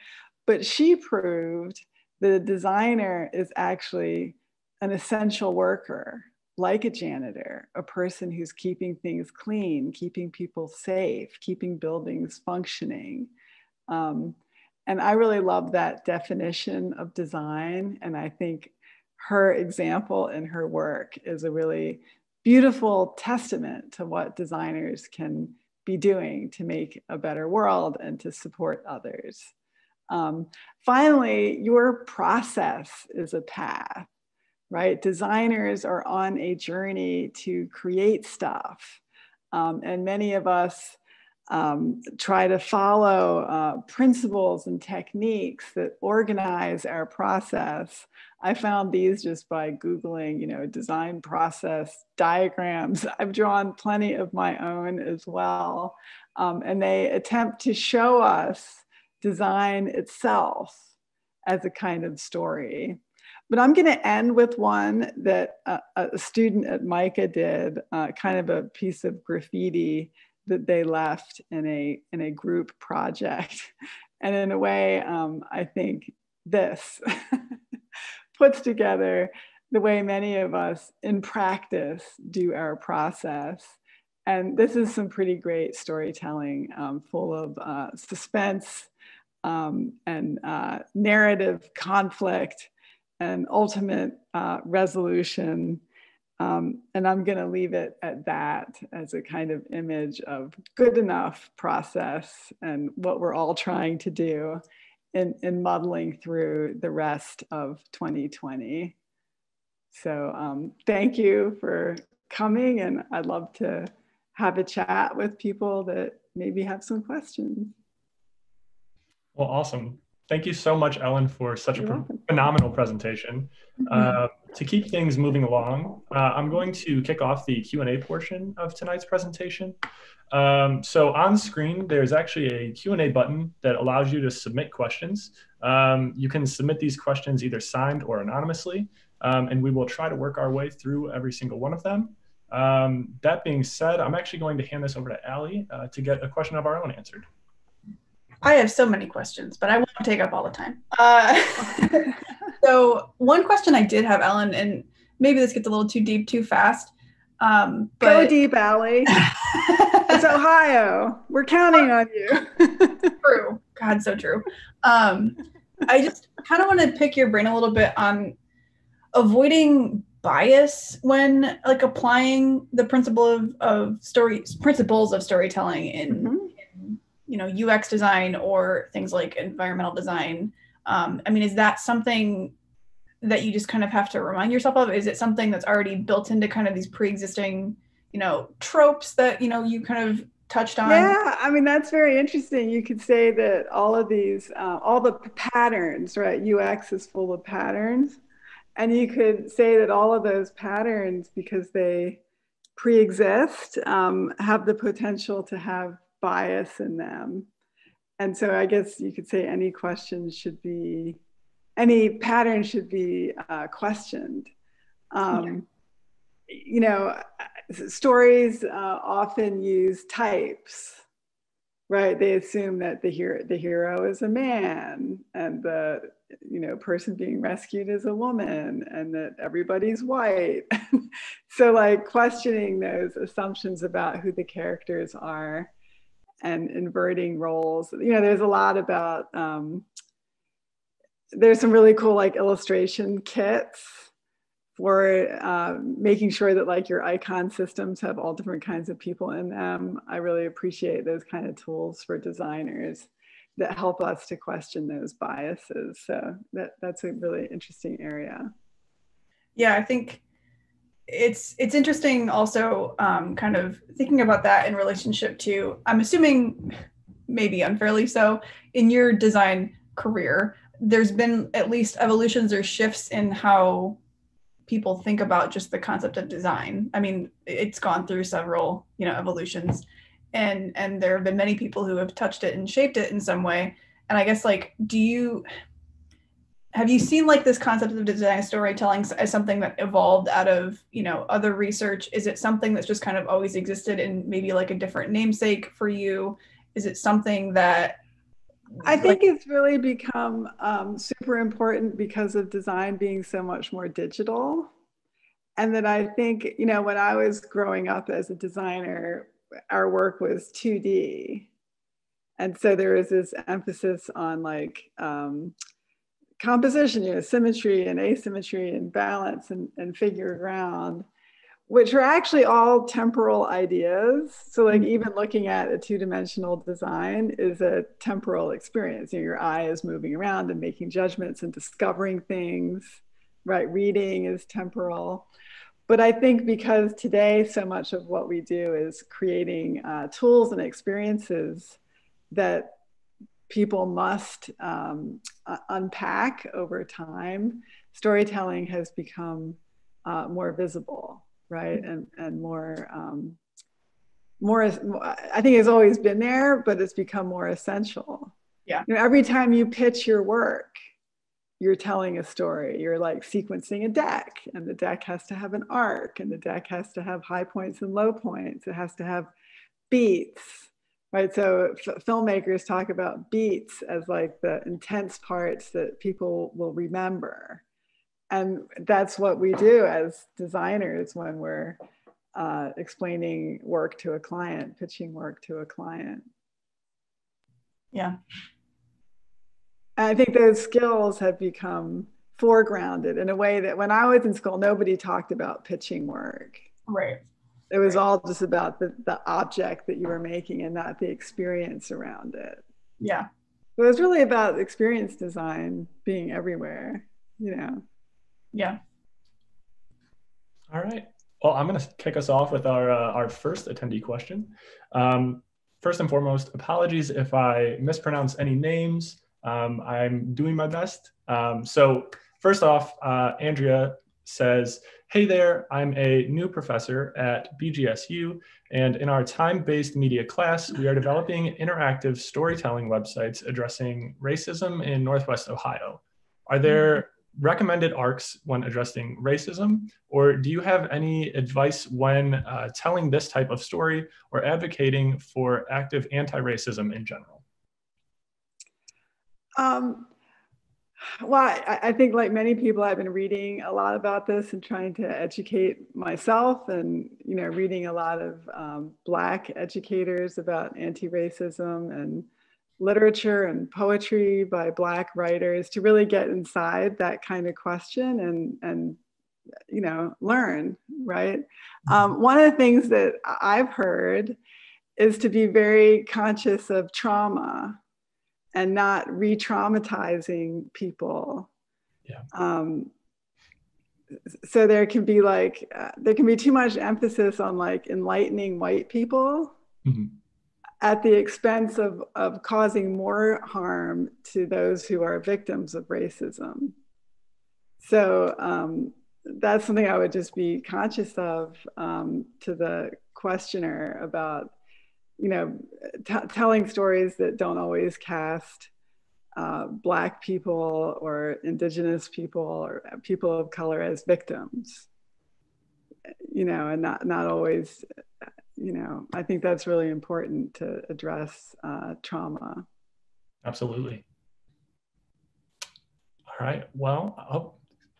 But she proved the designer is actually an essential worker, like a janitor, a person who's keeping things clean, keeping people safe, keeping buildings functioning. Um, and I really love that definition of design. And I think her example in her work is a really beautiful testament to what designers can be doing to make a better world and to support others. Um, finally, your process is a path, right? Designers are on a journey to create stuff. Um, and many of us um, try to follow uh, principles and techniques that organize our process. I found these just by Googling, you know, design process diagrams. I've drawn plenty of my own as well. Um, and they attempt to show us design itself as a kind of story. But I'm going to end with one that a, a student at MICA did, uh, kind of a piece of graffiti that they left in a in a group project and in a way um, i think this puts together the way many of us in practice do our process. And this is some pretty great storytelling um, full of uh, suspense um, and uh, narrative conflict and ultimate uh, resolution. Um, and I'm going to leave it at that as a kind of image of good enough process and what we're all trying to do in, in muddling through the rest of 2020. So um, thank you for coming, and I'd love to have a chat with people that maybe have some questions. Well, awesome. Thank you so much, Ellen, for such You're a welcome. phenomenal presentation. Mm-hmm. Uh, to keep things moving along, uh, I'm going to kick off the Q&A portion of tonight's presentation. Um, so on screen, there's actually a Q&A button that allows you to submit questions. Um, you can submit these questions either signed or anonymously, um, and we will try to work our way through every single one of them. Um, that being said, I'm actually going to hand this over to Allie uh, to get a question of our own answered. I have so many questions, but I won't take up all the time. Uh, so one question I did have, Ellen, and maybe this gets a little too deep too fast. Um, but... Go deep, Allie. it's Ohio. We're counting on you. true. God, so true. Um, I just kind of want to pick your brain a little bit on avoiding bias when like applying the principle of, of story principles of storytelling in mm-hmm you know UX design or things like environmental design. Um, I mean, is that something that you just kind of have to remind yourself of? Is it something that's already built into kind of these pre-existing, you know, tropes that you know you kind of touched on? Yeah, I mean that's very interesting. You could say that all of these, uh, all the patterns, right? UX is full of patterns, and you could say that all of those patterns, because they pre-exist, um, have the potential to have bias in them. And so I guess you could say any question should be, any pattern should be uh, questioned. Um, yeah. You know, stories uh, often use types, right? They assume that the hero, the hero is a man and the you know person being rescued is a woman and that everybody's white. so like questioning those assumptions about who the characters are and inverting roles. You know, there's a lot about, um, there's some really cool like illustration kits for uh, making sure that like your icon systems have all different kinds of people in them. I really appreciate those kind of tools for designers that help us to question those biases. So that, that's a really interesting area. Yeah, I think it's it's interesting also um, kind of thinking about that in relationship to i'm assuming maybe unfairly so in your design career there's been at least evolutions or shifts in how people think about just the concept of design. I mean, it's gone through several, you know, evolutions and and there have been many people who have touched it and shaped it in some way. And I guess like do you have you seen like this concept of design storytelling as something that evolved out of, you know, other research? Is it something that's just kind of always existed in maybe like a different namesake for you? Is it something that I think it's really become um, super important because of design being so much more digital. And that I think, you know, when I was growing up as a designer, our work was 2D. And so there was this emphasis on like um, composition, you know, symmetry and asymmetry and balance and, and figure ground which are actually all temporal ideas. So, like, mm-hmm. even looking at a two dimensional design is a temporal experience. You know, your eye is moving around and making judgments and discovering things, right? Reading is temporal. But I think because today so much of what we do is creating uh, tools and experiences that people must um, uh, unpack over time, storytelling has become uh, more visible right? And and more um, more i think it's always been there but it's become more essential. Yeah. You know every time you pitch your work you're telling a story. You're like sequencing a deck and the deck has to have an arc and the deck has to have high points and low points. It has to have beats right so f- filmmakers talk about beats as like the intense parts that people will remember and that's what we do as designers when we're uh, explaining work to a client, pitching work to a client. Yeah. And I think those skills have become foregrounded in a way that when I was in school, nobody talked about pitching work. Right. It was right. all just about the, the object that you were making and not the experience around it. Yeah. So it was really about experience design being everywhere, you know. Yeah. All right. Well, I'm going to kick us off with our uh, our first attendee question. Um, first and foremost, apologies if I mispronounce any names. Um, I'm doing my best. Um, so first off, uh, Andrea says, "Hey there, I'm a new professor at BGSU, and in our time-based media class, we are developing interactive storytelling websites addressing racism in Northwest Ohio. Are there recommended arcs when addressing racism? Or do you have any advice when uh, telling this type of story or advocating for active anti racism in general? Um, well, I, I, think, like many people, I've been reading a lot about this and trying to educate myself, and you know, reading a lot of um, Black educators about anti-racism and literature and poetry by black writers to really get inside that kind of question and and you know learn right um, mm-hmm. one of the things that i've heard is to be very conscious of trauma and not re-traumatizing people yeah. Um, so there can be like uh, there can be too much emphasis on like enlightening white people mm-hmm at the expense of, of causing more harm to those who are victims of racism. So um, that's something I would just be conscious of um, to the questioner about, you know, t- telling stories that don't always cast uh, Black people or Indigenous people or people of color as victims, you know, and not, not always you know, I think that's really important to address uh, trauma. Absolutely. All right. Well, oh,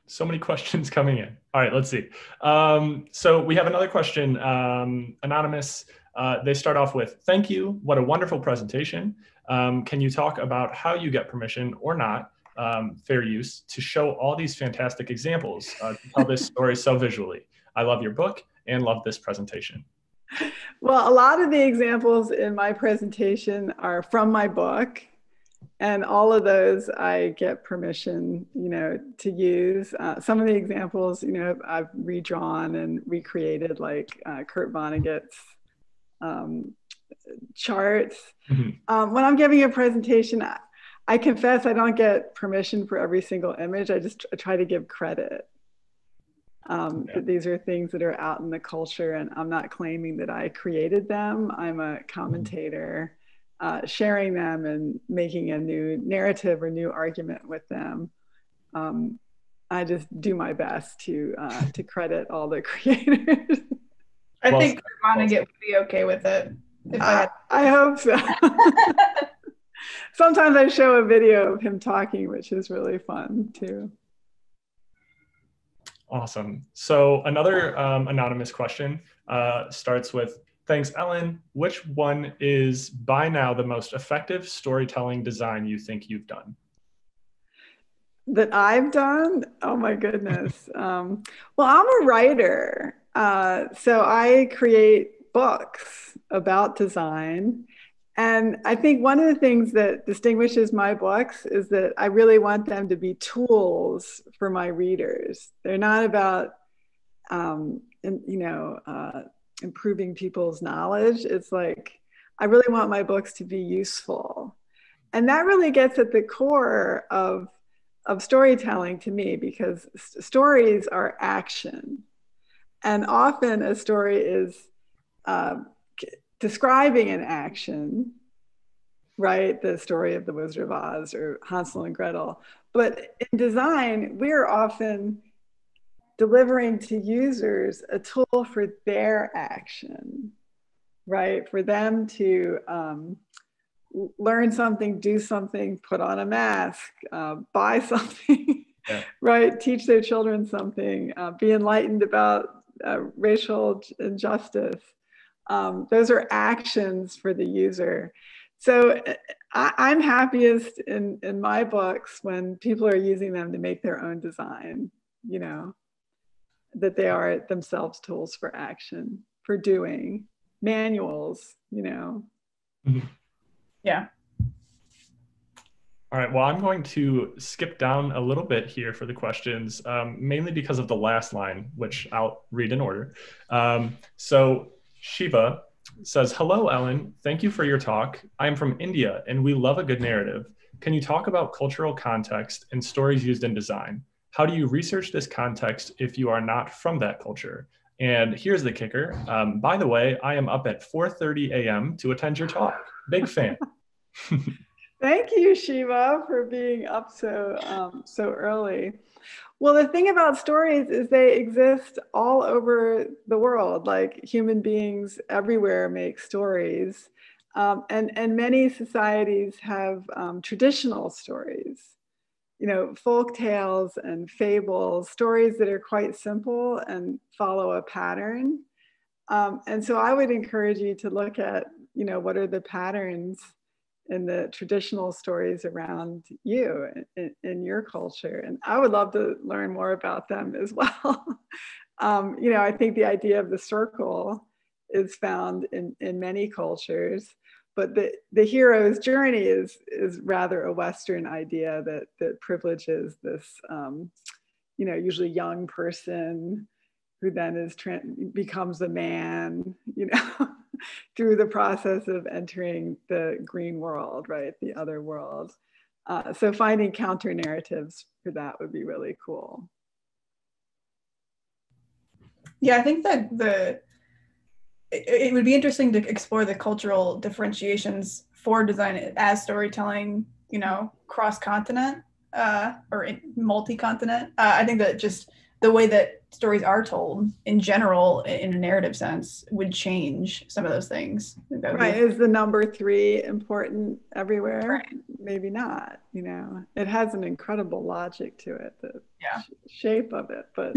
so many questions coming in. All right, let's see. Um, so we have another question. Um, anonymous, uh, they start off with, thank you. What a wonderful presentation. Um, can you talk about how you get permission or not, um, fair use, to show all these fantastic examples uh, to tell this story so visually? I love your book and love this presentation. Well, a lot of the examples in my presentation are from my book. And all of those I get permission, you know, to use. Uh, some of the examples, you know, I've redrawn and recreated, like uh, Kurt Vonnegut's um, charts. Mm-hmm. Um, when I'm giving a presentation, I, I confess I don't get permission for every single image. I just try to give credit. Um, yeah. these are things that are out in the culture, and I'm not claiming that I created them. I'm a commentator, uh, sharing them and making a new narrative or new argument with them. Um, I just do my best to uh, to credit all the creators. I well, think Vonnegut would be okay with it. I, I, I hope so. Sometimes I show a video of him talking, which is really fun too. Awesome. So another um, anonymous question uh, starts with, thanks, Ellen. Which one is by now the most effective storytelling design you think you've done? That I've done? Oh my goodness. um, well, I'm a writer. Uh, so I create books about design. And I think one of the things that distinguishes my books is that I really want them to be tools for my readers. They're not about, um, in, you know, uh, improving people's knowledge. It's like, I really want my books to be useful. And that really gets at the core of, of storytelling to me because st- stories are action. And often a story is uh, describing an action, right? The story of the Wizard of Oz or Hansel and Gretel. But in design, we're often delivering to users a tool for their action, right? For them to um, learn something, do something, put on a mask, uh, buy something, yeah. right? Teach their children something, uh, be enlightened about uh, racial injustice um, those are actions for the user. So I, am happiest in, in my books when people are using them to make their own design, you know, that they are themselves tools for action, for doing, manuals, you know. Mm-hmm. Yeah. All right, well, I'm going to skip down a little bit here for the questions, um, mainly because of the last line, which I'll read in order. Um, so Shiva says, Hello, Ellen. Thank you for your talk. I'm from India and we love a good narrative. Can you talk about cultural context and stories used in design? How do you research this context if you are not from that culture? And here's the kicker. Um, by the way, I am up at 4:30 a.m. to attend your talk. Big fan. Thank you, Shiva, for being up so um, so early. Well, the thing about stories is they exist all over the world. Like human beings everywhere make stories. Um, and, and many societies have um, traditional stories, you know, folk tales and fables, stories that are quite simple and follow a pattern. Um, and so I would encourage you to look at, you know, what are the patterns in the traditional stories around you in, in, your culture. And I would love to learn more about them as well. um, you know, I think the idea of the circle is found in, in many cultures, but the, the hero's journey is, is rather a Western idea that, that privileges this, um, you know, usually young person who then is becomes a man, you know, through the process of entering the green world, right, the other world. Uh, so finding counter narratives for that would be really cool. Yeah, I think that the it, it would be interesting to explore the cultural differentiations for design as storytelling, you know, cross continent uh, or multi continent. Uh, I think that just the way that stories are told in general in a narrative sense would change some of those things. Right. Is the number three important everywhere? Right. maybe not you know. It has an incredible logic to it the yeah. sh- shape of it but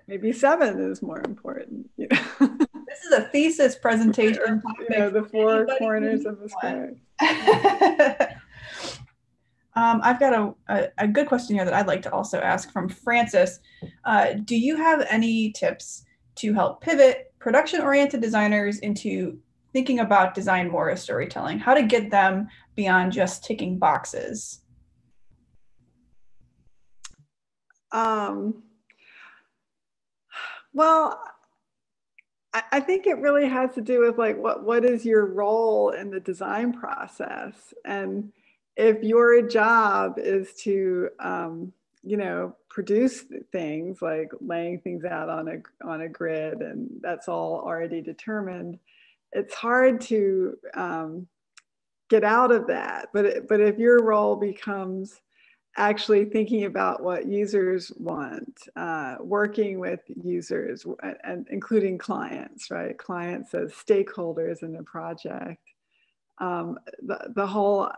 maybe seven is more important you know. This is a thesis presentation you know, the four corners of the square um, I've got a, a, a, good question here that I'd like to also ask from Francis. Uh, do you have any tips to help pivot production oriented designers into thinking about design more as storytelling? How to get them beyond just ticking boxes? Um, well, I, I think it really has to do with like what what is your role in the design process and if your job is to, um, you know, produce things like laying things out on a on a grid, and that's all already determined, it's hard to um, get out of that. But but if your role becomes actually thinking about what users want, uh, working with users, and including clients, right? Clients as stakeholders in the project. Um, the, the whole,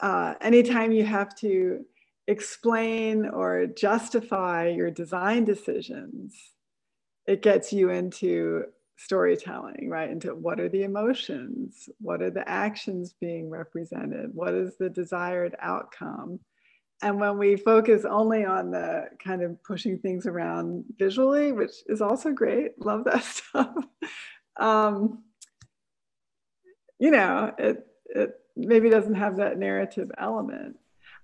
uh, anytime you have to explain or justify your design decisions, it gets you into storytelling, right? Into what are the emotions? What are the actions being represented? What is the desired outcome? And when we focus only on the kind of pushing things around visually, which is also great, love that stuff. um, you know, it, it maybe doesn't have that narrative element.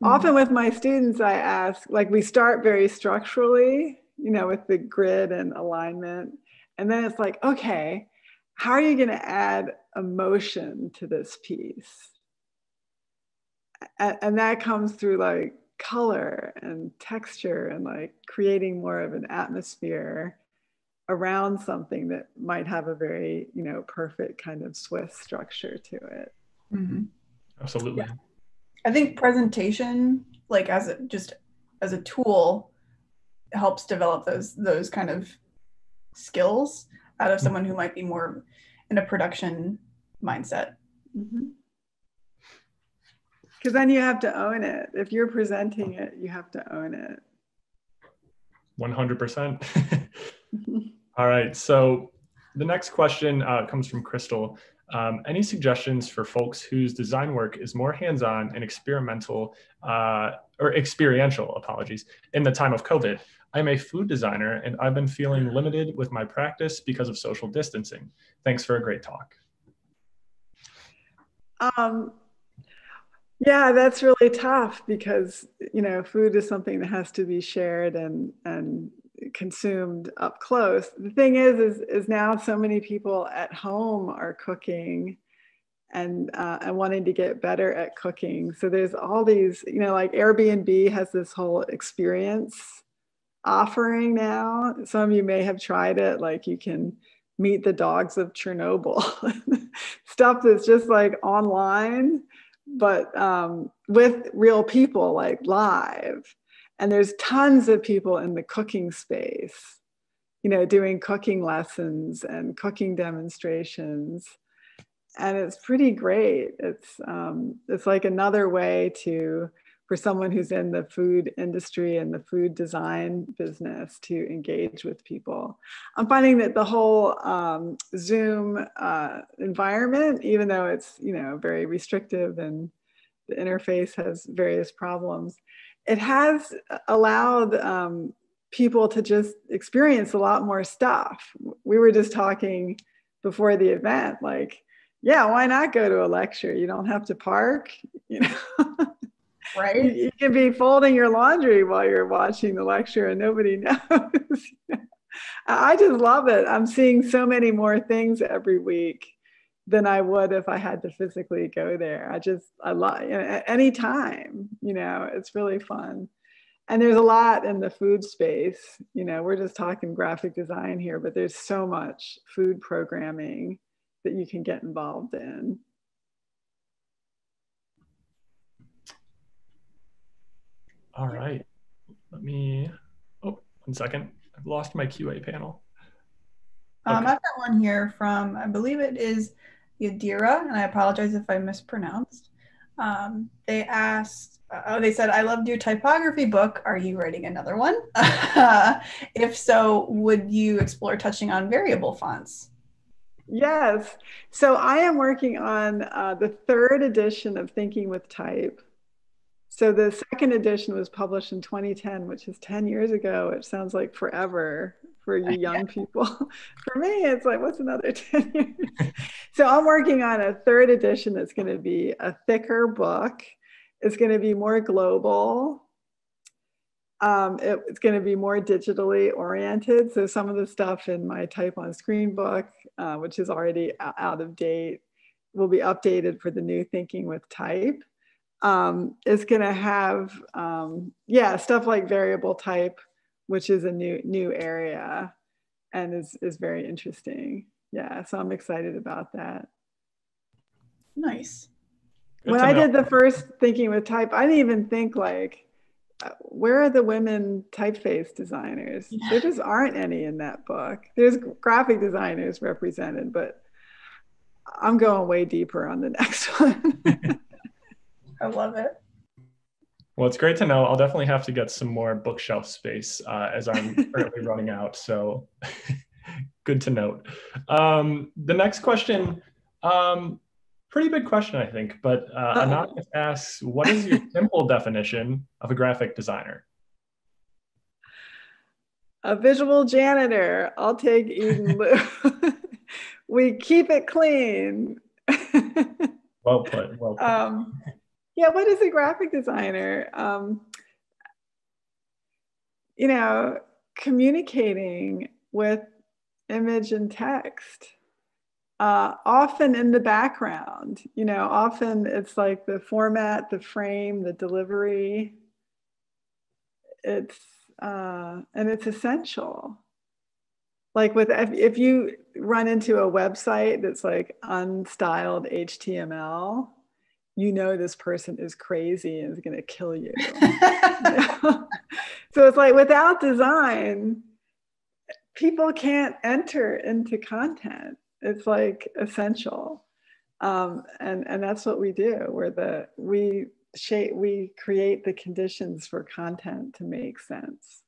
Mm-hmm. Often with my students, I ask, like, we start very structurally, you know, with the grid and alignment. And then it's like, okay, how are you going to add emotion to this piece? And, and that comes through like color and texture and like creating more of an atmosphere around something that might have a very you know perfect kind of swiss structure to it mm-hmm. Absolutely yeah. i think presentation like as a just as a tool helps develop those those kind of skills out of mm-hmm. someone who might be more in a production mindset mm-hmm because then you have to own it. If you're presenting it, you have to own it. 100%. All right. So the next question uh, comes from Crystal. Um, any suggestions for folks whose design work is more hands-on and experimental uh, or experiential, apologies, in the time of COVID? I'm a food designer and I've been feeling limited with my practice because of social distancing. Thanks for a great talk. Um, yeah, that's really tough because you know food is something that has to be shared and and consumed up close. The thing is, is is now so many people at home are cooking and uh, and wanting to get better at cooking. So there's all these, you know, like Airbnb has this whole experience offering now. Some of you may have tried it, like you can meet the dogs of Chernobyl, stuff that's just like online but um, with real people like live and there's tons of people in the cooking space you know doing cooking lessons and cooking demonstrations and it's pretty great it's um, it's like another way to for someone who's in the food industry and the food design business to engage with people. I'm finding that the whole um, Zoom uh, environment, even though it's you know very restrictive and the interface has various problems, it has allowed um, people to just experience a lot more stuff. We were just talking before the event, like, yeah, why not go to a lecture? You don't have to park, you know. right? You, you, can be folding your laundry while you're watching the lecture and nobody knows. I just love it. I'm seeing so many more things every week than I would if I had to physically go there. I just, I love, you know, anytime, you know, it's really fun. And there's a lot in the food space. You know, we're just talking graphic design here, but there's so much food programming that you can get involved in. All right. Let me, oh, one second. I've lost my QA panel. Um. I've got one here from, I believe it is Yadira, and I apologize if I mispronounced. Um, they asked, oh, they said, I loved your typography book. Are you writing another one? if so, would you explore touching on variable fonts? Yes. So I am working on uh, the third edition of Thinking with Type. So the second edition was published in 2010, which is 10 years ago. It sounds like forever for you young people. for me, it's like, what's another 10 years? so I'm working on a third edition that's going to be a thicker book. It's going to be more global. Um, it, it's going to be more digitally oriented. So some of the stuff in my type on screen book, uh, which is already out of date, will be updated for the new Thinking with Type. um, is going to have, um, yeah, stuff like variable type, which is a new new area, and is is very interesting. Yeah, so I'm excited about that. Nice. Good when I did the first thinking with type, I didn't even think like, uh, where are the women typeface designers? Yeah. There just aren't any in that book. There's graphic designers represented, but I'm going way deeper on the next one. I love it. Well, it's great to know. I'll definitely have to get some more bookshelf space uh, as I'm currently running out. So good to note. Um, the next question, um, pretty big question, I think, but uh, Anonymous asks, what is your simple definition of a graphic designer? A visual janitor. I'll take Eden we keep it clean. well put. Well put. Um, yeah, what is a graphic designer? Um, you know, communicating with image and text. Uh, often in the background, you know, often it's like the format, the frame, the delivery. It's uh, and it's essential. Like with if, if you run into a website that's like unstyled HTML, you know this person is crazy and is going to kill you. so it's like without design, people can't enter into content. It's like essential. Um, and, and that's what we do. We're the, we shape, we create the conditions for content to make sense.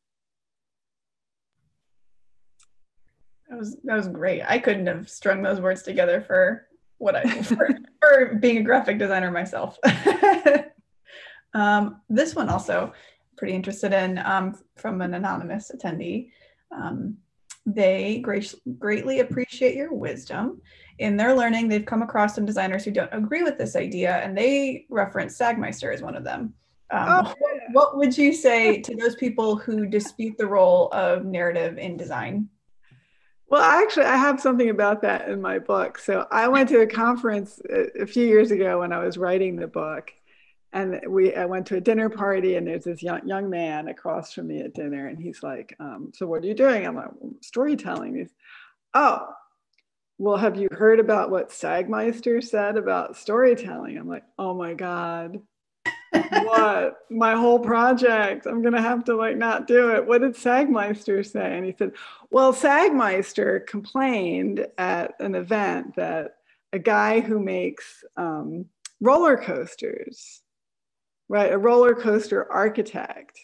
That was, that was great. I couldn't have strung those words together for what I for, for being a graphic designer myself. um, this one also pretty interested in um, from an anonymous attendee. Um, they great, greatly appreciate your wisdom. In their learning, they've come across some designers who don't agree with this idea, and they reference Sagmeister as one of them. Um, oh, yeah. What would you say to those people who dispute the role of narrative in design? Well, actually, I have something about that in my book. So I went to a conference a few years ago when I was writing the book, and we I went to a dinner party, and there's this young young man across from me at dinner, and he's like, um, "So what are you doing?" I'm like, "Storytelling." He's, "Oh, well, have you heard about what Sagmeister said about storytelling?" I'm like, "Oh my god." What? My whole project. I'm gonna have to like not do it. What did sagmeister say? And he said well sagmeister complained at an event that a guy who makes um, roller coasters right a roller coaster architect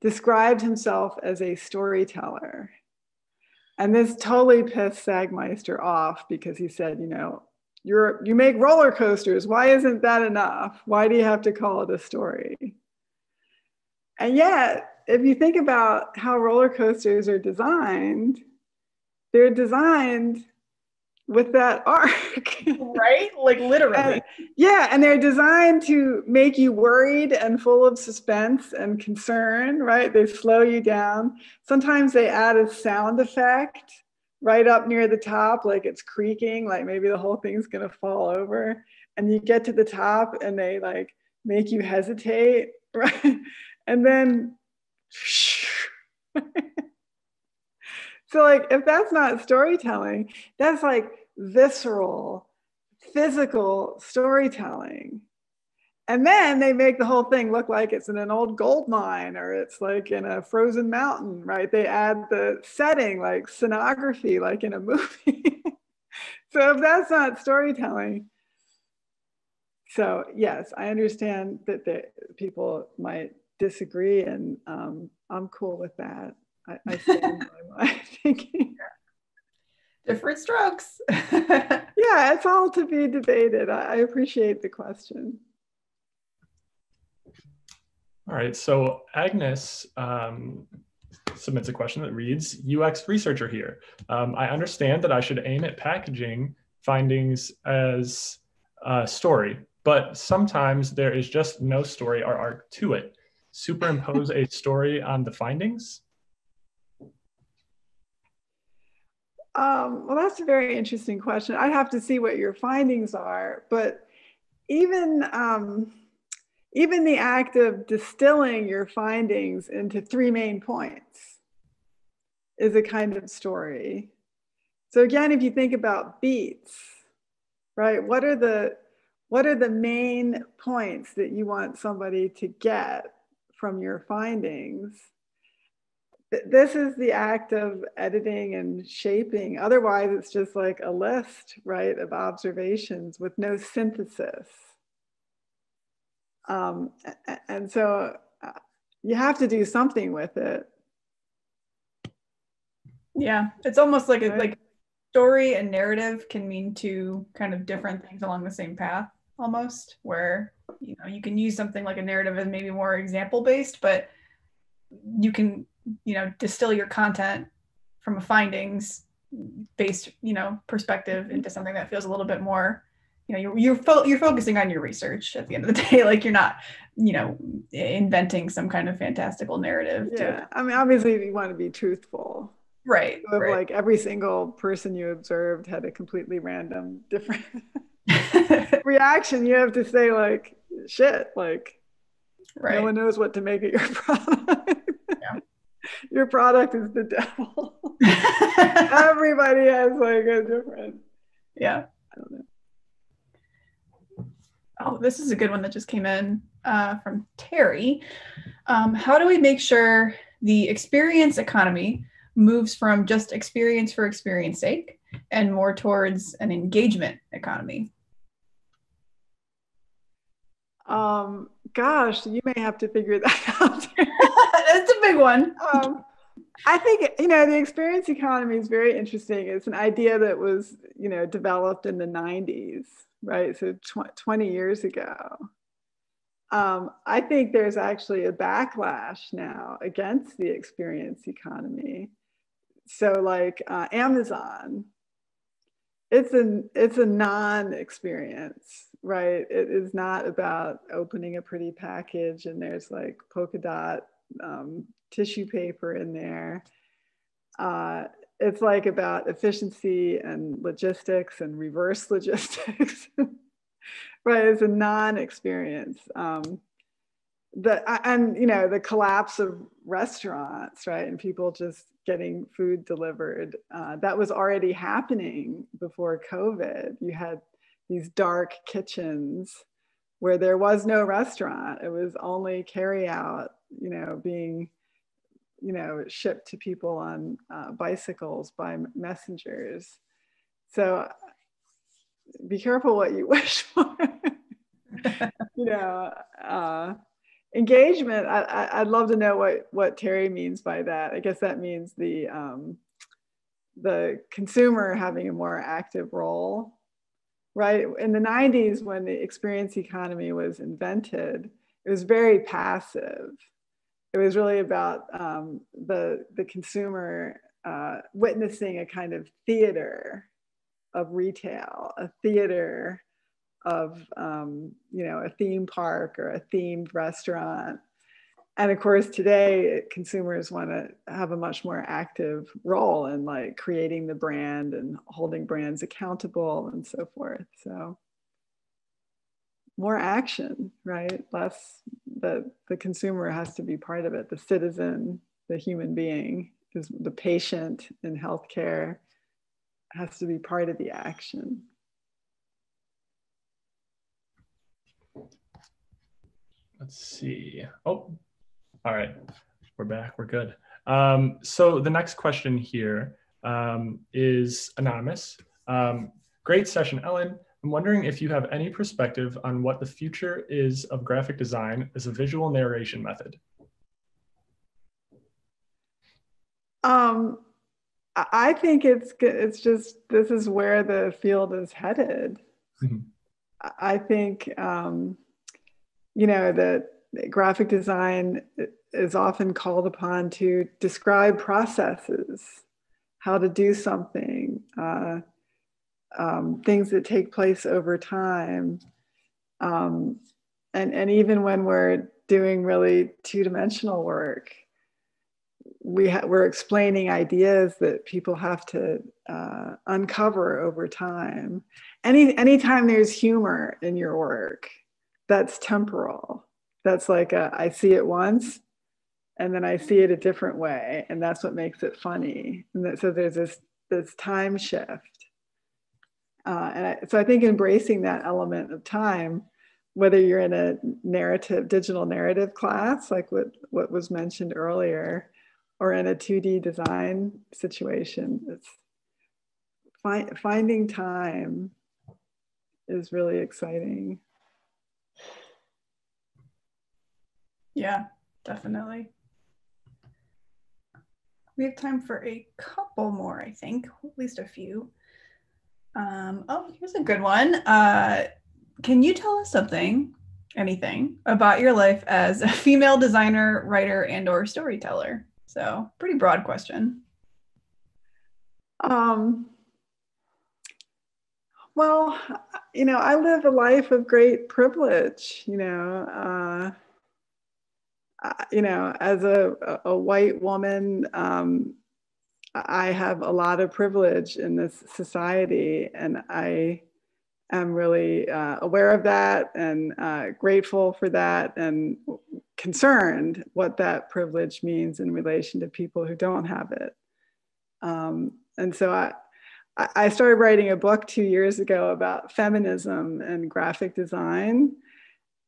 described himself as a storyteller. And this totally pissed sagmeister off because he said you know you're you make roller coasters. Why isn't that enough? Why do you have to call it a story? And yet if you think about how roller coasters are designed they're designed with that arc. Right? Like literally. And, yeah and they're designed to make you worried and full of suspense and concern right? They slow you down. Sometimes they add a sound effect right up near the top, like it's creaking, like maybe the whole thing's gonna fall over. And you get to the top and they like make you hesitate, right? And then, so like if that's not storytelling, that's like visceral, physical storytelling. And then they make the whole thing look like it's in an old gold mine or it's like in a frozen mountain, right? They add the setting like scenography, like in a movie. so if that's not storytelling, so yes, I understand that the, people might disagree, and um, I'm cool with that. I, I stand by my thinking. Different strokes. yeah, it's all to be debated. I, I appreciate the question. All right, so Agnes um, submits a question that reads, UX researcher here. Um, I understand that I should aim at packaging findings as a story, but sometimes there is just no story or arc to it. Superimpose a story on the findings? Um, well, that's a very interesting question. I'd have to see what your findings are, but even um, even the act of distilling your findings into three main points is a kind of story. So again, if you think about beats, right? What are the what are the main points that you want somebody to get from your findings? This is the act of editing and shaping. Otherwise, it's just like a list, right, of observations with no synthesis. Um, and so uh, you have to do something with it. Yeah, it's almost like right? a, like story and narrative can mean two kind of different things along the same path almost where you know you can use something like a narrative as maybe more example based but you can you know distill your content from a findings based you know perspective into something that feels a little bit more you know you're you're, fo- you're focusing on your research at the end of the day like you're not you know inventing some kind of fantastical narrative yeah to- i mean obviously you want to be truthful right, so right. like every single person you observed had a completely random different reaction you have to say like shit like right. no one knows what to make of your product yeah. your product is the devil everybody has like a different yeah i don't know oh this is a good one that just came in uh, from terry um, how do we make sure the experience economy moves from just experience for experience sake and more towards an engagement economy? Um, gosh, you may have to figure that out. That's a big one. Um, I think you know the experience economy is very interesting. It's an idea that was you know developed in the '90s, right? So tw- 20 years ago. Um, I think there's actually a backlash now against the experience economy so like uh, Amazon, it's a it's a non-experience, right? It is not about opening a pretty package and there's like polka dot um, tissue paper in there. Uh, it's like about efficiency and logistics and reverse logistics, right? It's a non-experience. Um, the and you know the collapse of restaurants, right? And people just getting food delivered. Uh, that was already happening before COVID. You had these dark kitchens where there was no restaurant. It was only carry out, you know, being, you know, shipped to people on uh, bicycles by messengers. So be careful what you wish for. you know, uh, engagement I, would love to know what what terry means by that i guess that means the um, the consumer having a more active role right in the 90s when the experience economy was invented it was very passive it was really about um, the the consumer uh, witnessing a kind of theater of retail a theater of um, you know a theme park or a themed restaurant. And of course today consumers want to have a much more active role in like creating the brand and holding brands accountable and so forth. So more action right less the the consumer has to be part of it the citizen the human being is the patient in healthcare has to be part of the action Let's see. Oh, all right. We're back. We're good. Um, so the next question here um, is anonymous. Um, great session, Ellen. I'm wondering if you have any perspective on what the future is of graphic design as a visual narration method. Um, I think it's it's just this is where the field is headed. Mm-hmm. I think um, you know, that graphic design is often called upon to describe processes, how to do something, uh, um, things that take place over time. Um, and, and even when we're doing really two-dimensional work, we ha- we're explaining ideas that people have to uh, uncover over time. Any anytime there's humor in your work, that's temporal. that's like a, I see it once and then I see it a different way. And that's what makes it funny. And that, so there's this, this time shift. Uh, and I, so I think embracing that element of time, whether you're in a narrative, digital narrative class, like what, what was mentioned earlier, or in a 2D design situation, it's fi- finding time is really exciting. Yeah, definitely. We have time for a couple more, I think, at least a few. Um, oh, here's a good one. Uh, can you tell us something, anything, about your life as a female designer, writer, and or storyteller? So pretty broad question. Um, well, you know, I live a life of great privilege, you know, uh, you know, as a, a white woman, um, I have a lot of privilege in this society, and I am really uh, aware of that and uh, grateful for that, and concerned what that privilege means in relation to people who don't have it. Um, and so I, I started writing a book two years ago about feminism and graphic design.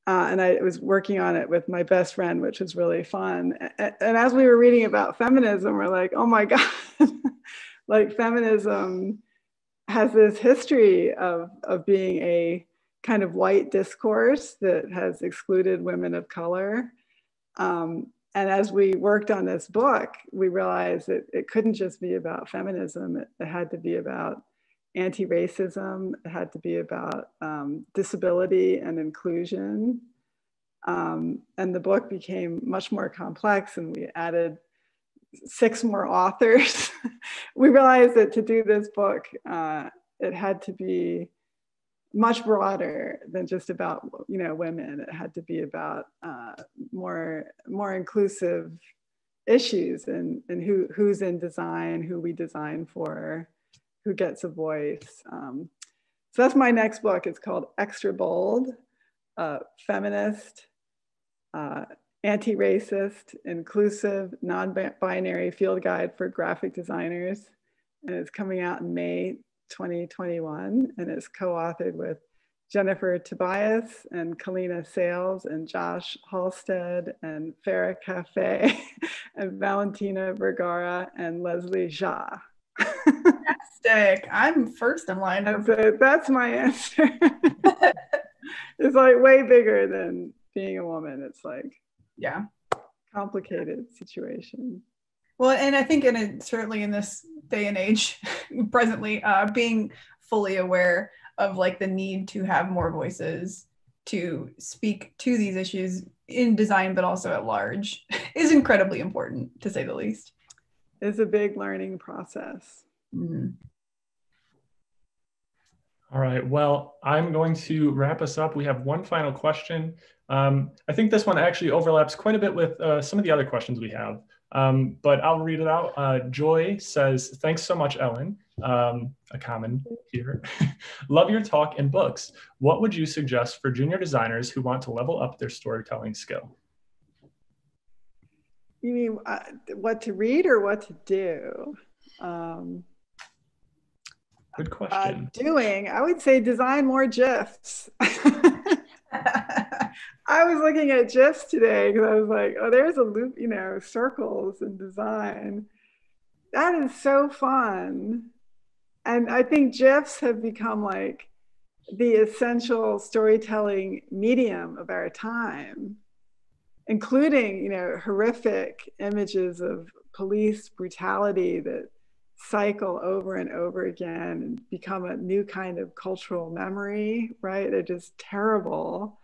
Uh, and I was working on it with my best friend, which was really fun. And, and as we were reading about feminism, we're like, oh my God, like feminism has this history of, of being a kind of white discourse that has excluded women of color. Um, and as we worked on this book, we realized that it couldn't just be about feminism, it, it had to be about anti racism, it had to be about um, disability and inclusion. Um, and the book became much more complex, and we added six more authors. we realized that to do this book, uh, it had to be much broader than just about you know women. It had to be about uh, more more inclusive issues and and who who's in design, who we design for, who gets a voice. Um, so that's my next book. It's called Extra Bold, uh, feminist, uh, anti-racist, inclusive, non-binary field guide for graphic designers, and it's coming out in May 2021 and it's co-authored with Jennifer Tobias and Kaleena Sales and Josh Halstead and Farah Kafei and Valentina Vergara and Leslie Xia. Fantastic. I'm first in line. So that's my answer. it's like way bigger than being a woman. It's like, yeah, complicated situation. Well, and I think in a, certainly in this day and age, presently, uh, being fully aware of like the need to have more voices to speak to these issues in design, but also at large, is incredibly important to say the least. It's a big learning process. Mm-hmm. All right. Well, I'm going to wrap us up. We have one final question. Um, I think this one actually overlaps quite a bit with uh, some of the other questions we have. Um, but I'll read it out. Uh, Joy says, Thanks so much, Ellen. Um, a common here. Love your talk and books. What would you suggest for junior designers who want to level up their storytelling skill? You mean uh, what to read or what to do? Good uh, question. Uh, doing, I would say design more GIFs. I was looking at GIFs today because I was like, oh, there's a loop, you know, circles and design. That is so fun. And I think GIFs have become like the essential storytelling medium of our time, including, you know, horrific images of police brutality that cycle over and over again and become a new kind of cultural memory, right? They're just terrible.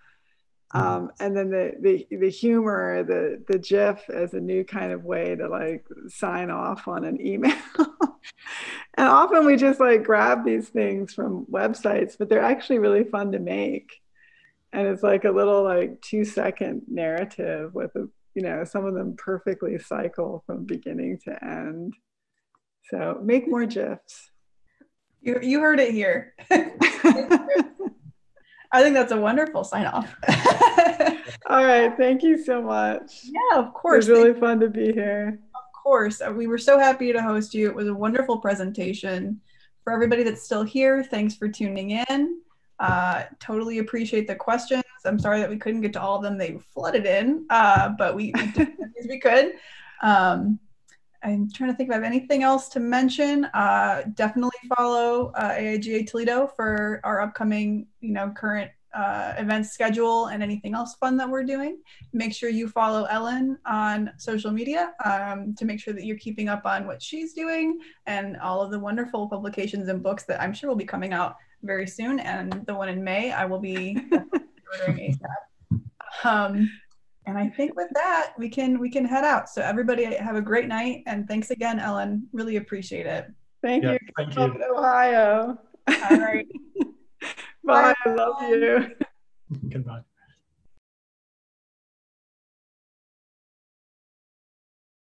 Mm-hmm. Um, and then the, the the humor, the the GIF as a new kind of way to like sign off on an email. and often we just like grab these things from websites, but they're actually really fun to make. And it's like a little like two second narrative with a you know some of them perfectly cycle from beginning to end. So make more GIFs. You you heard it here. I think that's a wonderful sign off. All right. Thank you so much. Yeah, of course. It was really fun to be here. Of course. Uh, we were so happy to host you. It was a wonderful presentation. For everybody that's still here, thanks for tuning in. Uh, totally appreciate the questions. I'm sorry that we couldn't get to all of them. They flooded in, uh, but we, we did as we could. Um, I'm trying to think if I have anything else to mention. Uh, definitely follow uh, AIGA Toledo for our upcoming, you know, current uh, event schedule and anything else fun that we're doing. Make sure you follow Ellen on social media um, to make sure that you're keeping up on what she's doing and all of the wonderful publications and books that I'm sure will be coming out very soon. And the one in May, I will be ordering ASAP. Um, and I think with that, we can we can head out. So everybody have a great night, and thanks again, Ellen. Really appreciate it. Thank yeah, you. Thank you. Ohio. All right. Bye. Bye. I love you. Goodbye.